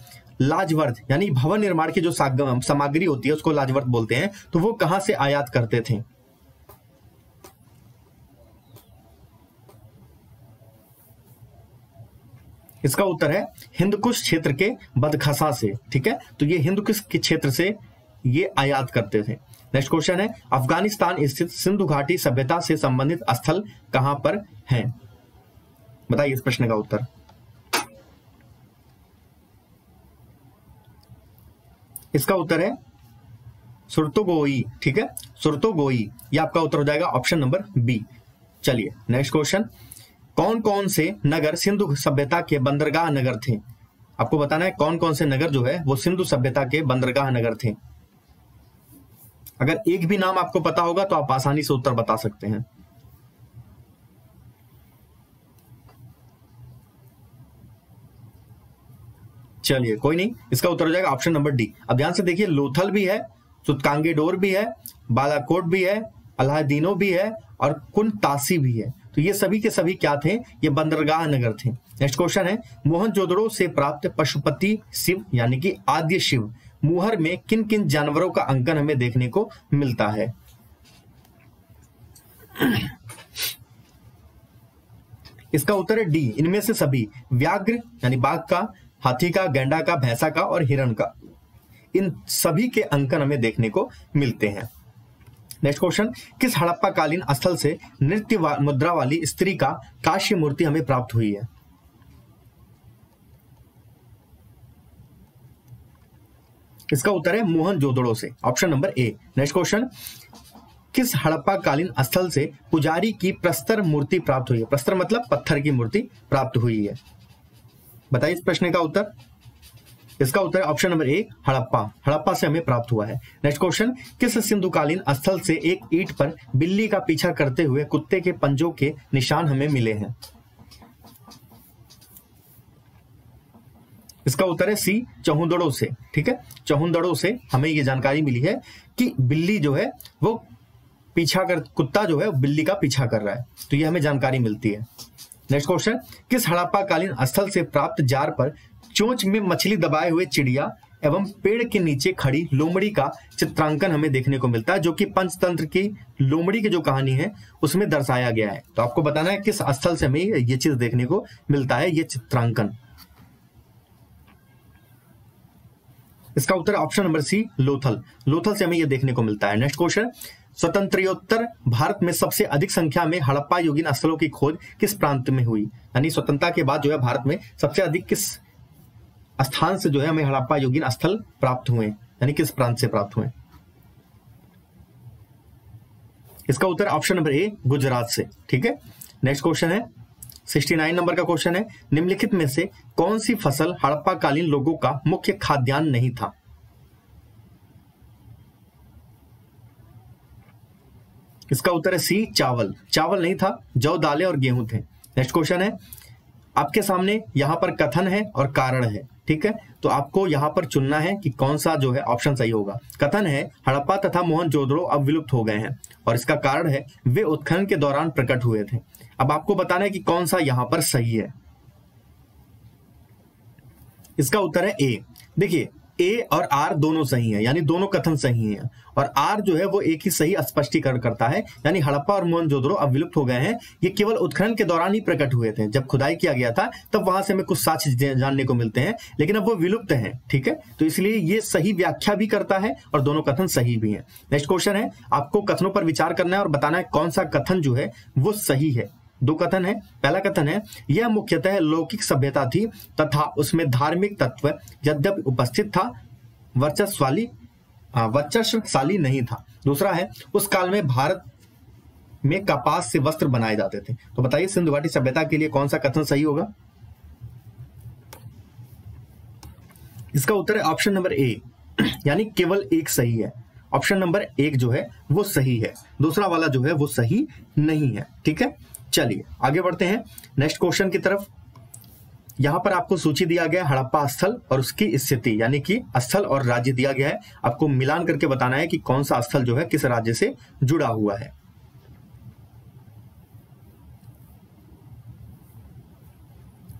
लाजवर्थ यानी भवन निर्माण की जो सामग्री होती है, उसको लाजवर्थ बोलते हैं तो वो कहाँ से आयात करते थे? इसका उत्तर है हिंदकुश क्षेत्र के बदखसा से, ठीक है? तो ये हिंदकुश के क्षेत्र से ये आयात करते थे। नेक्स्ट क्वेश्चन है, अफ़गानिस्तान स्थित सिंधु घाटी सभ्यता से संबंधित स्थल कहाँ पर है? बताइए इस प्रश्न का उत्तर। इसका उत्तर है, सुरतोगोई, ठीक है? सुरतोगोई। ये आपका उत्तर हो जाएगा ऑप्शन नंबर बी चलिए नेक्स्ट क्वेश्चन कौन कौन से नगर सिंधु सभ्यता के बंदरगाह नगर थे? आपको बताना है कौन कौन से नगर जो है, वो सिंधु सभ्यता के बंदरगाह नगर थे। अगर एक भी नाम आपको पता होगा तो आप आसानी से उत्तर बता सकते हैं। चलिए, कोई नहीं, इसका उत्तर हो जाएगा ऑप्शन नंबर डी। अब ध्यान से देखिए, लोथल भी है, सुतकांगेडोर भी है, बालाकोट भी है अलादीनो भी है, और कुंतासी भी है। तो ये सभी के सभी क्या थे? ये बंदरगाह नगर थे। नेक्स्ट क्वेश्चन है, मोहन जोदड़ो से प्राप्त पशुपति शिव, यानी कि आद्य शिव, मुहर में किन किन जानवरों का अंकन हमें देखने को मिलता है? इसका उत्तर है डी। इनमें से सभी, व्याघ्र, यानी बाघ का, हाथी का, गेंडा का, भैंसा का और हिरण का। इन सभी के अंकन हमें देखने को मिलते हैं। नेक्स्ट क्वेश्चन किस हड़प्पा कालीन स्थल से नृत्य मुद्रा वाली स्त्री का काश्य मूर्ति हमें प्राप्त हुई है? इसका उत्तर है मोहन जोदड़ो से। Option number A next question किस हड़प्पा कालीन स्थल से पुजारी की प्रस्तर मूर्ति प्राप्त हुई है? प्रस्तर मतलब पत्थर की मूर्ति प्राप्त हुई है। बताइए इस प्रश्न का उत्तर। इसका उत्तर option number A, Harappa. Harappa से हमें प्राप्त हुआ है। नेक्स्ट क्वेश्चन किस सिंधुकालीन स्थल से एक ईट पर बिल्ली का पीछा करते हुए कुत्ते के पंजों के निशान हमें मिले हैं? इसका उत्तर है सी, चहुंदड़ों से। ठीक है? चहुंदड़ों से हमें यह जानकारी मिली है कि बिल्ली जो है, वो पीछा कर, कुत्ता जो है बिल्ली का पीछा कर रहा है। तो ये हमें जानकारी मिलती है। नेक्स्ट क्वेश्चन किस हड़प्पा कालीन स्थल से प्राप्त जार पर चोंच में मछली दबाए हुए चिड़िया एवं पेड़ के नीचे खड़ी लोमड़ी का चित्रांकन हमें देखने को मिलता है, जो कि पंचतंत्र की लोमड़ी की जो कहानी है, उसमें दर्शाया गया है। तो आपको बताना है किस स्थल से हमें ये चीज़ देखने को मिलता है, ये चित्रांकन। इसका उत्तर option number C, Lothal. Lothal से हमें यह देखने को मिलता है। Next question. स्वतंत्रोत्तर भारत में सबसे अधिक संख्या में हड़प्पा योगिन स्थलों की खोज किस प्रांत में हुई? यानी स्वतंत्रता के बाद जो है भारत में सबसे अधिक किस स्थान से जो है हमें हड़प्पा योगिन स्थल प्राप्त हुए यानी किस प्रांत से प्राप्त हुए इसका उत्तर ऑप्शन नंबर ए गुजरात से, ठीक है? नेक्स्ट क्वेश्चन है 69 नंबर का क्वेश्चन है, निम्नलिखित में से कौन सी फ़सल हड़प्पा कालीन लोगों का मुख्य खाद्यान्न नहीं था? इसका उत्तर है सी चावल। चावल नहीं था, जौ, दालें और गेहूँ थे। नेक्स्ट क्वेश्चन है, आपके सामने यहाँ पर कथन है और कारण है। ठीक है? तो आपको यहाँ पर चुनना है कि कौन सा जो है ऑप्शन सही होगा। कथन है, हड़प्पा तथा मोहन जोदड़ो अब विलुप्त हो गए हैं और इसका कारण है, वे उत्खनन के दौरान प्रकट हुए थे। अब आपको बताना है कि कौन सा यहाँ पर सही है। इसका उत्तर है ए देखिए ए और आर दोनों सही है, यानी दोनों कथन सही हैं। और आर जो है वो एक ही सही स्पष्टीकरण करता है, यानी हड़प्पा और मोहन मोहनजोदड़ो अब विलुप्त हो गए हैं। ये केवल उत्खनन के दौरान ही प्रकट हुए थे। जब खुदाई किया गया था, तब वहाँ से हमें कुछ साक्ष्य जानने को मिलते हैं, लेकिन अब वो विलुप्त हैं, ठीक है? तो इसलिए ये सही व्याख्या भी करता है और दोनों कथन सही भी है। नेक्स्ट क्वेश्चन है, आपको कथनों पर विचार करना है और बताना है कौन सा कथन जो है वो सही है। दो कथन है। पहला कथन है, यह मुख्यतः लौकिक सभ्यता थी तथा उसमें धार्मिक तत्व यद्यपि उपस्थित था, वर्चस्वाली वर्चस्वशाली नहीं था। दूसरा है, उस काल में भारत में कपास से वस्त्र बनाए जाते थे। तो बताइए सिंधु घाटी सभ्यता के लिए कौन सा कथन सही होगा? इसका उत्तर है ऑप्शन नंबर ए। यानी केवल एक सही है। ऑप्शन नंबर एक जो है, वो सही है। दूसरा वाला जो है, वो सही नहीं है। ठीक है? चलिए, आगे बढ़ते हैं। नेक्स्ट क्वेश्चन की तरफ़। यहाँ पर आपको सूची दिया गया है, हड़प्पा स्थल और उसकी स्थिति, यानी कि स्थल और राज्य दिया गया है। आपको मिलान करके बताना है कि कौन सा स्थल जो है, किस राज्य से जुड़ा हुआ है।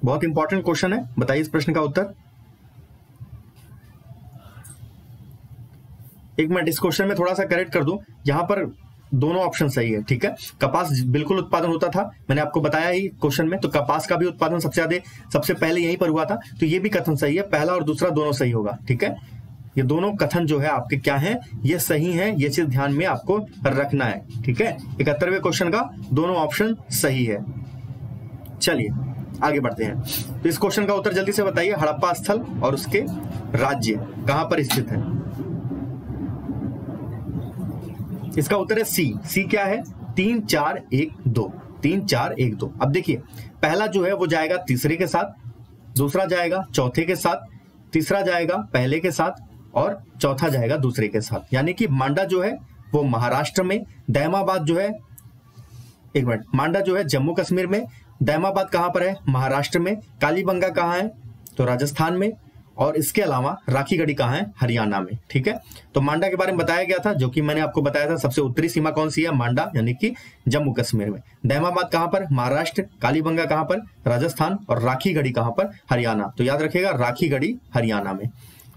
बहुत इंपॉर्टेंट क्वेश्चन है। बताइए इस प्रश्न का उत्तर। एक मिनट, इस क्वेश्चन में थोड़ा सा करेक्ट कर दूँ। यहाँ पर दोनों ऑप्शन सही है, ठीक है? कपास बिल्कुल उत्पादन होता था, मैंने आपको बताया ही क्वेश्चन में तो कपास का भी उत्पादन सबसे ज़्यादा सबसे पहले यहीं पर हुआ था तो ये भी कथन सही है, पहला और दूसरा दोनों सही होगा, ठीक है? ये दोनों कथन जो है आपके क्या है, ये सही है, ये चीज़ ध्यान में आपको रखना है, ठीक है? इकहत्तरवे क्वेश्चन का दोनों ऑप्शन सही है। चलिए, आगे बढ़ते हैं। तो इस क्वेश्चन का उत्तर जल्दी से बताइए, हड़प्पा स्थल और उसके राज्य, कहाँ पर स्थित है? इसका उत्तर है सी। सी क्या है? तीन, चार, एक, दो। तीन, चार, एक, दो। अब देखिए, पहला जो है वो जाएगा तीसरे के साथ, दूसरा जाएगा चौथे के साथ, तीसरा जाएगा पहले के साथ और चौथा जाएगा दूसरे के साथ। यानी कि मांडा जो है वो महाराष्ट्र में, दैमाबाद जो है, एक मिनट, मांडा जो है जम्मू कश्मीर में, दैमाबाद कहाँ पर है? महाराष्ट्र में। कालीबंगा कहाँ है? तो राजस्थान में। और इसके अलावा राखी गढ़ी कहाँ है? हरियाणा में, ठीक है? तो मांडा के बारे में बताया गया था, जो कि मैंने आपको बताया था, सबसे उत्तरी सीमा कौन सी है? मांडा, यानी कि जम्मू कश्मीर में। दैमाबाद कहाँ पर? महाराष्ट्र, कालीबंगा कहाँ पर? राजस्थान और राखी गढ़ी कहाँ पर? हरियाणा। तो याद रखिएगा, राखी गढ़ी हरियाणा में।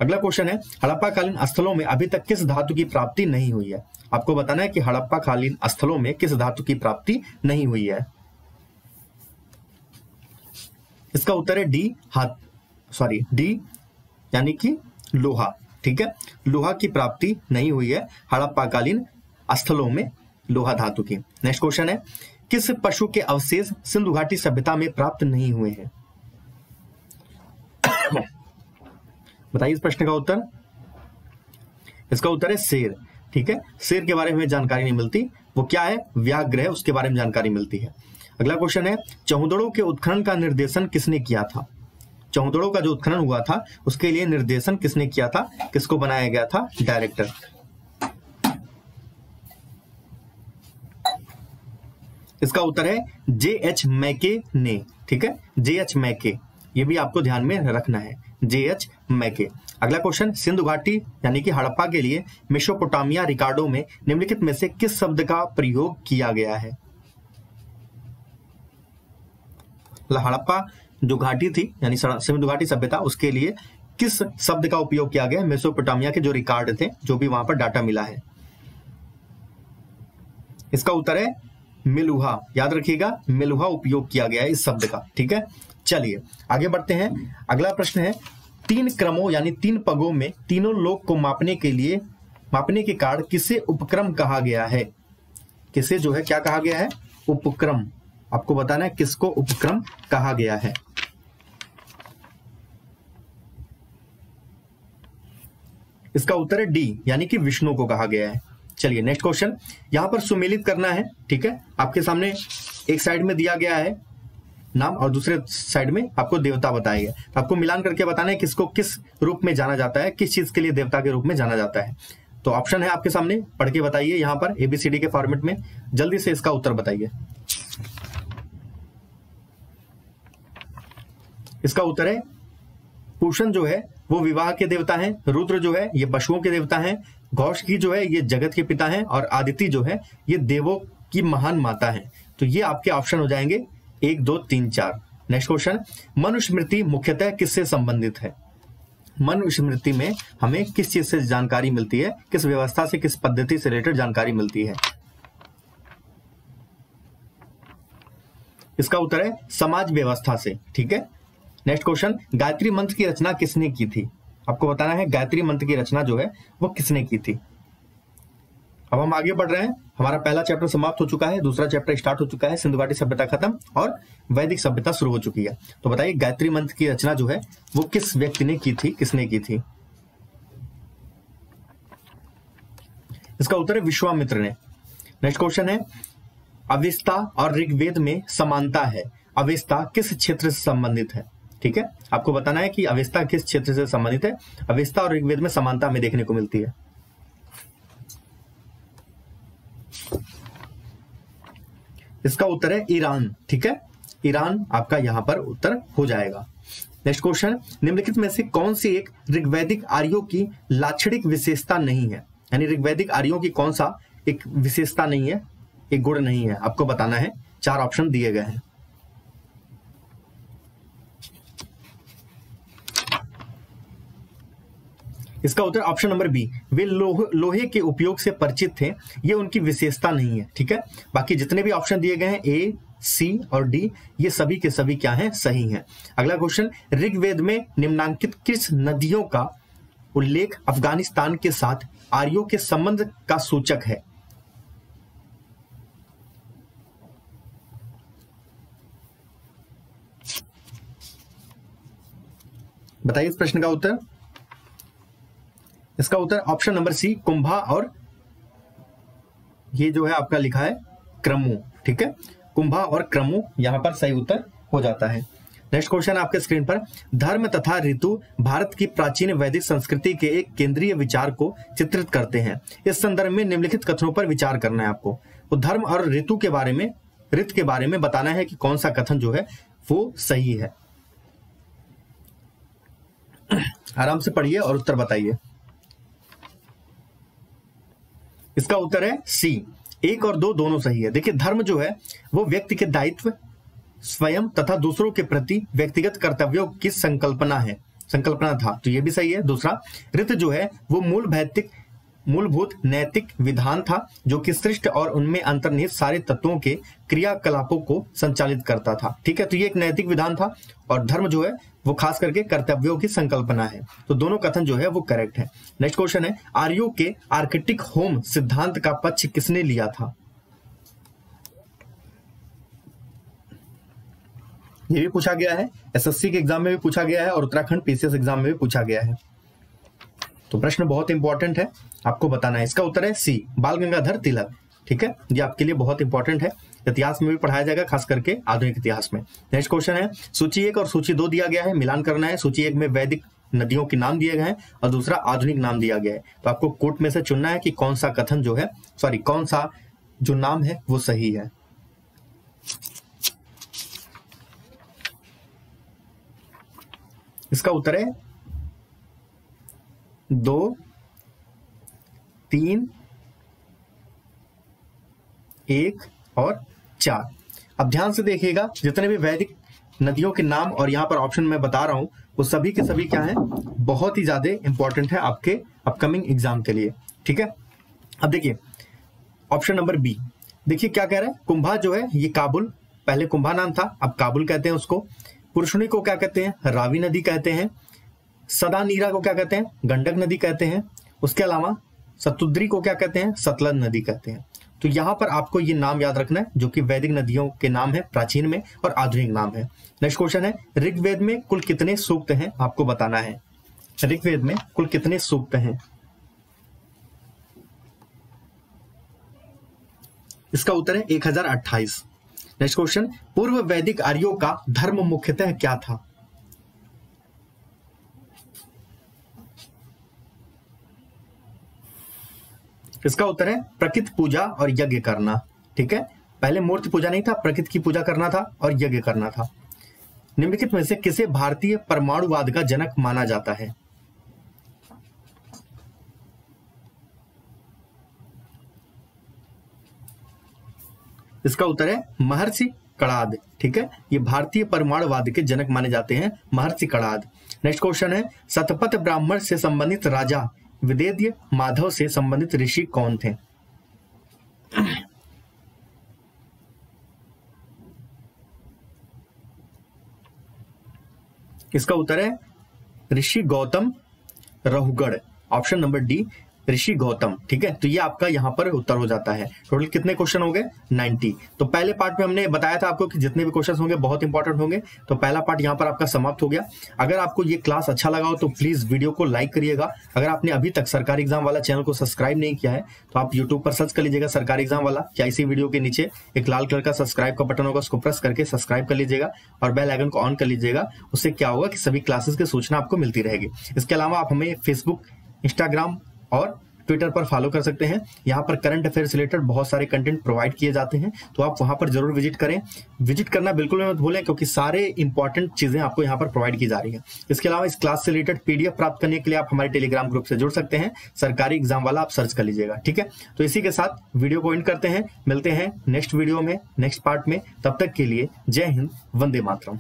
अगला क्वेश्चन है हड़प्पा कालीन स्थलों में अभी तक किस धातु की प्राप्ति नहीं हुई है? आपको बताना है कि हड़प्पा कालीन स्थलों में किस धातु की प्राप्ति नहीं हुई है। इसका उत्तर है डी हाथ सॉरी डी यानी कि लोहा, ठीक है? लोहा की प्राप्ति नहीं हुई है हड़प्पाकालीन स्थलों में लोहा धातु की। नेक्स्ट क्वेश्चन है, किस पशु के अवशेष सिंधु घाटी सभ्यता में प्राप्त नहीं हुए हैं? बताइए इस प्रश्न का उत्तर। इसका उत्तर है शेर, ठीक है? शेर के बारे में जानकारी नहीं मिलती। वो क्या है? व्याघ्र उसके बारे में जानकारी मिलती है। अगला क्वेश्चन है चौदड़ों के उत्खनन का निर्देशन किसने किया था? चौदड़ों का जो उत्खनन हुआ था, उसके लिए निर्देशन किसने किया था? किसको बनाया गया था? डायरेक्टर। इसका उत्तर है जे एच मैके ने, ठीक है? जे एच मैके। ये भी आपको ध्यान में रखना है। जे एच मैके। अगला क्वेश्चन सिंधु घाटी, यानी कि हड़प्पा के लिए मेसोपोटामिया रिकॉर्डो में निम्नलिखित में से किस शब्द का प्रयोग किया गया है? हड़प्पा। जो घाटी थी, यानी सिंधु घाटी सभ्यता, उसके लिए किस शब्द का उपयोग किया गया? मेसोपोटामिया के जो रिकॉर्ड थे, जो भी वहाँ पर डाटा मिला है। इसका उत्तर है, मिलुहा। याद रखिएगा, मिलुहा उपयोग किया गया है इस शब्द का, ठीक है? चलिए, आगे बढ़ते हैं। अगला प्रश्न है, तीन क्रमों, यानी तीन पगों में तीनों लोग को मापने के लिए, मापने के कारण किसे उपक्रम कहा गया है? किसे जो है, क्या कहा गया है? उपक्रम। आपको बताना है, किसको उपक्रम कहा गया है? इसका उत्तर है डी, यानी कि विष्णु को कहा गया है। चलिए नेक्स्ट क्वेश्चन यहाँ पर सुमेलित करना है, ठीक है? आपके सामने एक साइड में दिया गया है नाम और दूसरे साइड में आपको देवता बताया गया तो आपको मिलान करके बताना है किसको किस रूप में जाना जाता है, किस चीज़ के लिए देवता के रूप में जाना जाता है। तो ऑप्शन है आपके सामने, पढ़ के बताइए यहाँ पर एबीसीडी के फॉर्मेट में। जल्दी से इसका उत्तर बताइए। इसका उत्तर है पूषण जो है, वो विवाह के देवता हैं, रुद्र जो है, ये पशुओं के देवता हैं घोष की जो है, ये जगत के पिता हैं, और आदित्य जो है, ये देवों की महान माता है। तो ये आपके ऑप्शन हो जाएँगे, एक, दो, तीन, चार। नेक्स्ट क्वेश्चन मनुस्मृति मुख्यतः किससे संबंधित है? मनुस्मृति में हमें किस चीज़ से जानकारी मिलती है, किस व्यवस्था से, किस पद्धति से रिलेटेड जानकारी मिलती है? इसका उत्तर है, समाज व्यवस्था से, ठीक है? नेक्स्ट क्वेश्चन, गायत्री मंत्र की रचना किसने की थी? आपको बताना है गायत्री मंत्र की रचना जो है, वो किसने की थी? अब हम आगे बढ़ रहे हैं। हमारा पहला चैप्टर समाप्त हो चुका है, दूसरा चैप्टर स्टार्ट हो चुका है सिंधु घाटी सभ्यता खत्म और वैदिक सभ्यता शुरू हो चुकी है। तो बताइए, गायत्री मंत्र की रचना जो है, वो किस व्यक्ति ने की थी, किसने की थी? इसका उत्तर है विश्वामित्र ने। नेक्स्ट क्वेश्चन है अविस्ता और ऋग्वेद में समानता है। अविस्ता किस क्षेत्र से संबंधित है? ठीक है? आपको बताना है कि अविस्ता किस क्षेत्र से संबंधित है? अविस्ता और ऋग्वेद में समानता हमें देखने को मिलती है। इसका उत्तर है ईरान, ठीक है? ईरान आपका यहाँ पर उत्तर हो जाएगा। नेक्स्ट क्वेश्चन निम्नलिखित में से कौन सी एक ऋग्वैदिक आर्यो की लाक्षणिक विशेषता नहीं है? यानी ऋग्वैदिक आर्यो की कौन सा एक विशेषता नहीं है? एक गुण नहीं है। आपको बताना है, चार ऑप्शन दिए गए हैं। इसका उत्तर ऑप्शन नंबर बी वे लोह, लोहे के उपयोग से परिचित थे। ये उनकी विशेषता नहीं है, ठीक है? बाकी जितने भी ऑप्शन दिए गए हैं ए सी और डी ये सभी के सभी क्या हैं? सही हैं। अगला क्वेश्चन ऋग्वेद में निम्नांकित किस नदियों का उल्लेख अफ़गानिस्तान के साथ आर्यो के संबंध का सूचक है? बताइए इस प्रश्न का उत्तर। इसका उत्तर ऑप्शन नंबर सी कुंभा और ये जो है आपका लिखा है क्रमु, ठीक है? कुंभा और क्रमु, यहाँ पर सही उत्तर हो जाता है। नेक्स्ट क्वेश्चन आपके स्क्रीन पर, धर्म तथा ऋतु भारत की प्राचीन वैदिक संस्कृति के एक केंद्रीय विचार को चित्रित करते हैं। इस संदर्भ में निम्नलिखित कथनों पर विचार करना है आपको। तो धर्म और ऋतु के बारे में, ऋत के बारे में बताना है कि कौन सा कथन जो है, वो सही है। आराम से पढ़िए और उत्तर बताइए। इसका उत्तर है सी। एक और दो दोनों सही है। देखिए, धर्म जो है, वो व्यक्ति के दायित्व, स्वयं तथा दूसरों के प्रति व्यक्तिगत कर्तव्यों की संकल्पना है। संकल्पना था तो ये भी सही है। दूसरा, ऋत जो है, वो मूल भौतिक मूलभूत नैतिक विधान था, जो कि सृष्ट और उनमें अंतर्निहित सारे तत्वों के क्रियाकलापों को संचालित करता था। ठीक है तो ये एक नैतिक विधान था और धर्म जो है, वो खास करके कर्तव्यों की संकल्पना है। तो दोनों कथन जो है, वो करेक्ट है। नेक्स्ट क्वेश्चन है, आर्यो के आर्किटिक होम सिद्धांत का पक्ष किसने लिया था? ये भी पूछा गया है एसएससी के एग्ज़ाम में भी पूछा गया है और उत्तराखंड पीसीएस एग्ज़ाम में भी पूछा गया है। तो प्रश्न बहुत इंपॉर्टेंट है। आपको बताना है। इसका उत्तर है सी, बाल गंगाधर तिलक। ठीक है? ये आपके लिए बहुत इंपॉर्टेंट है। इतिहास में भी पढ़ाया जाएगा, खास करके आधुनिक इतिहास में। नेक्स्ट क्वेश्चन है, सूची एक और सूची दो दिया गया है, मिलान करना है। सूची एक में वैदिक नदियों के नाम दिए गए हैं और दूसरा आधुनिक नाम दिया गया है। तो आपको कोर्ट में से चुनना है कि कौन सा कथन जो है सॉरी कौन सा जो नाम है, वो सही है। इसका उत्तर है दो तीन, एक और चार। अब ध्यान से देखिएगा, जितने भी वैदिक नदियों के नाम और यहाँ पर ऑप्शन मैं बता रहा हूँ, वो सभी के सभी क्या है? बहुत ही ज़्यादा इंपॉर्टेंट है आपके अपकमिंग एग्ज़ाम के लिए। ठीक है? अब देखिए ऑप्शन नंबर बी देखिए क्या कह रहा है? कुंभा जो है, ये काबुल, पहले कुंभा नाम था, अब काबुल कहते हैं उसको। पुरुषणी को क्या कहते हैं? रावी नदी कहते हैं। सदा नीरा को क्या कहते हैं? गंडक नदी कहते हैं। उसके अलावा सतुद्री को क्या कहते हैं? सतलज नदी कहते हैं। तो यहाँ पर आपको ये नाम याद रखना है, जो कि वैदिक नदियों के नाम है, प्राचीन में और आधुनिक नाम है। नेक्स्ट क्वेश्चन है, ऋग्वेद में कुल कितने सूक्त हैं? आपको बताना है। ऋग्वेद में कुल कितने सूक्त हैं? इसका उत्तर है एक हज़ार अट्ठाईस। नेक्स्ट क्वेश्चन, पूर्व वैदिक आर्यों का धर्म मुख्यतः क्या था? इसका उत्तर है प्रकृत पूजा और यज्ञ करना, ठीक है? पहले मूर्ति पूजा नहीं था, प्रकृति की पूजा करना था और यज्ञ करना था। निम्नलिखित में से किसे भारतीय परमाणुवाद का जनक माना जाता है? इसका उत्तर है महर्षि कड़ाद, ठीक है? ये भारतीय परमाणुवाद के जनक माने जाते हैं, महर्षि कड़ाद। नेक्स्ट क्वेश्चन है सतपथ ब्राह्मण से संबंधित राजा विदेद्य माधव से संबंधित ऋषि कौन थे? इसका उत्तर है Rishi Gautam Rahugarh. Option number D Rishi Gautam, ठीक है? तो ये आपका यहाँ पर उत्तर हो जाता है। टोटल कितने क्वेश्चन हो गए? 90 तो पहले पार्ट में हमने बताया था आपको कि जितने भी क्वेश्चन होंगे, बहुत इंपॉर्टेंट होंगे। तो पहला पार्ट यहाँ पर आपका समाप्त हो गया। अगर आपको ये क्लास अच्छा लगा हो तो प्लीज़ वीडियो को लाइक करिएगा। अगर आपने अभी तक सरकारी एग्ज़ाम वाला चैनल को सब्सक्राइब नहीं किया है तो आप यूट्यूब पर सर्च कर लीजिएगा सरकारी एग्ज़ाम वाला। क्या इसी वीडियो के नीचे एक लाल कलर का सब्सक्राइब का बटन होगा, उसको प्रेस करके सब्सक्राइब कर लीजिएगा और बेल आइकन को ऑन कर लीजिएगा। उससे क्या होगा कि सभी क्लासेस की सूचना आपको मिलती रहेगी। इसके अलावा आप हमें फेसबुक इंस्टाग्राम और ट्विटर पर फॉलो कर सकते हैं। यहाँ पर करंट अफेयर्स रिलेटेड बहुत सारे कंटेंट प्रोवाइड किए जाते हैं तो आप वहाँ पर ज़रूर विज़िट करें। विज़िट करना बिल्कुल मत भूलें, क्योंकि सारे इंपॉर्टेंट चीज़ें आपको यहाँ पर प्रोवाइड की जा रही है। इसके अलावा इस क्लास से रिलेटेड पीडीएफ प्राप्त करने के लिए आप हमारे टेलीग्राम ग्रुप से जुड़ सकते हैं। सरकारी एग्ज़ाम वाला आप सर्च कर लीजिएगा, ठीक है? तो इसी के साथ वीडियो को एंड करते हैं। मिलते हैं नेक्स्ट वीडियो में नेक्स्ट पार्ट में। तब तक के लिए जय हिंद, वंदे मातरम।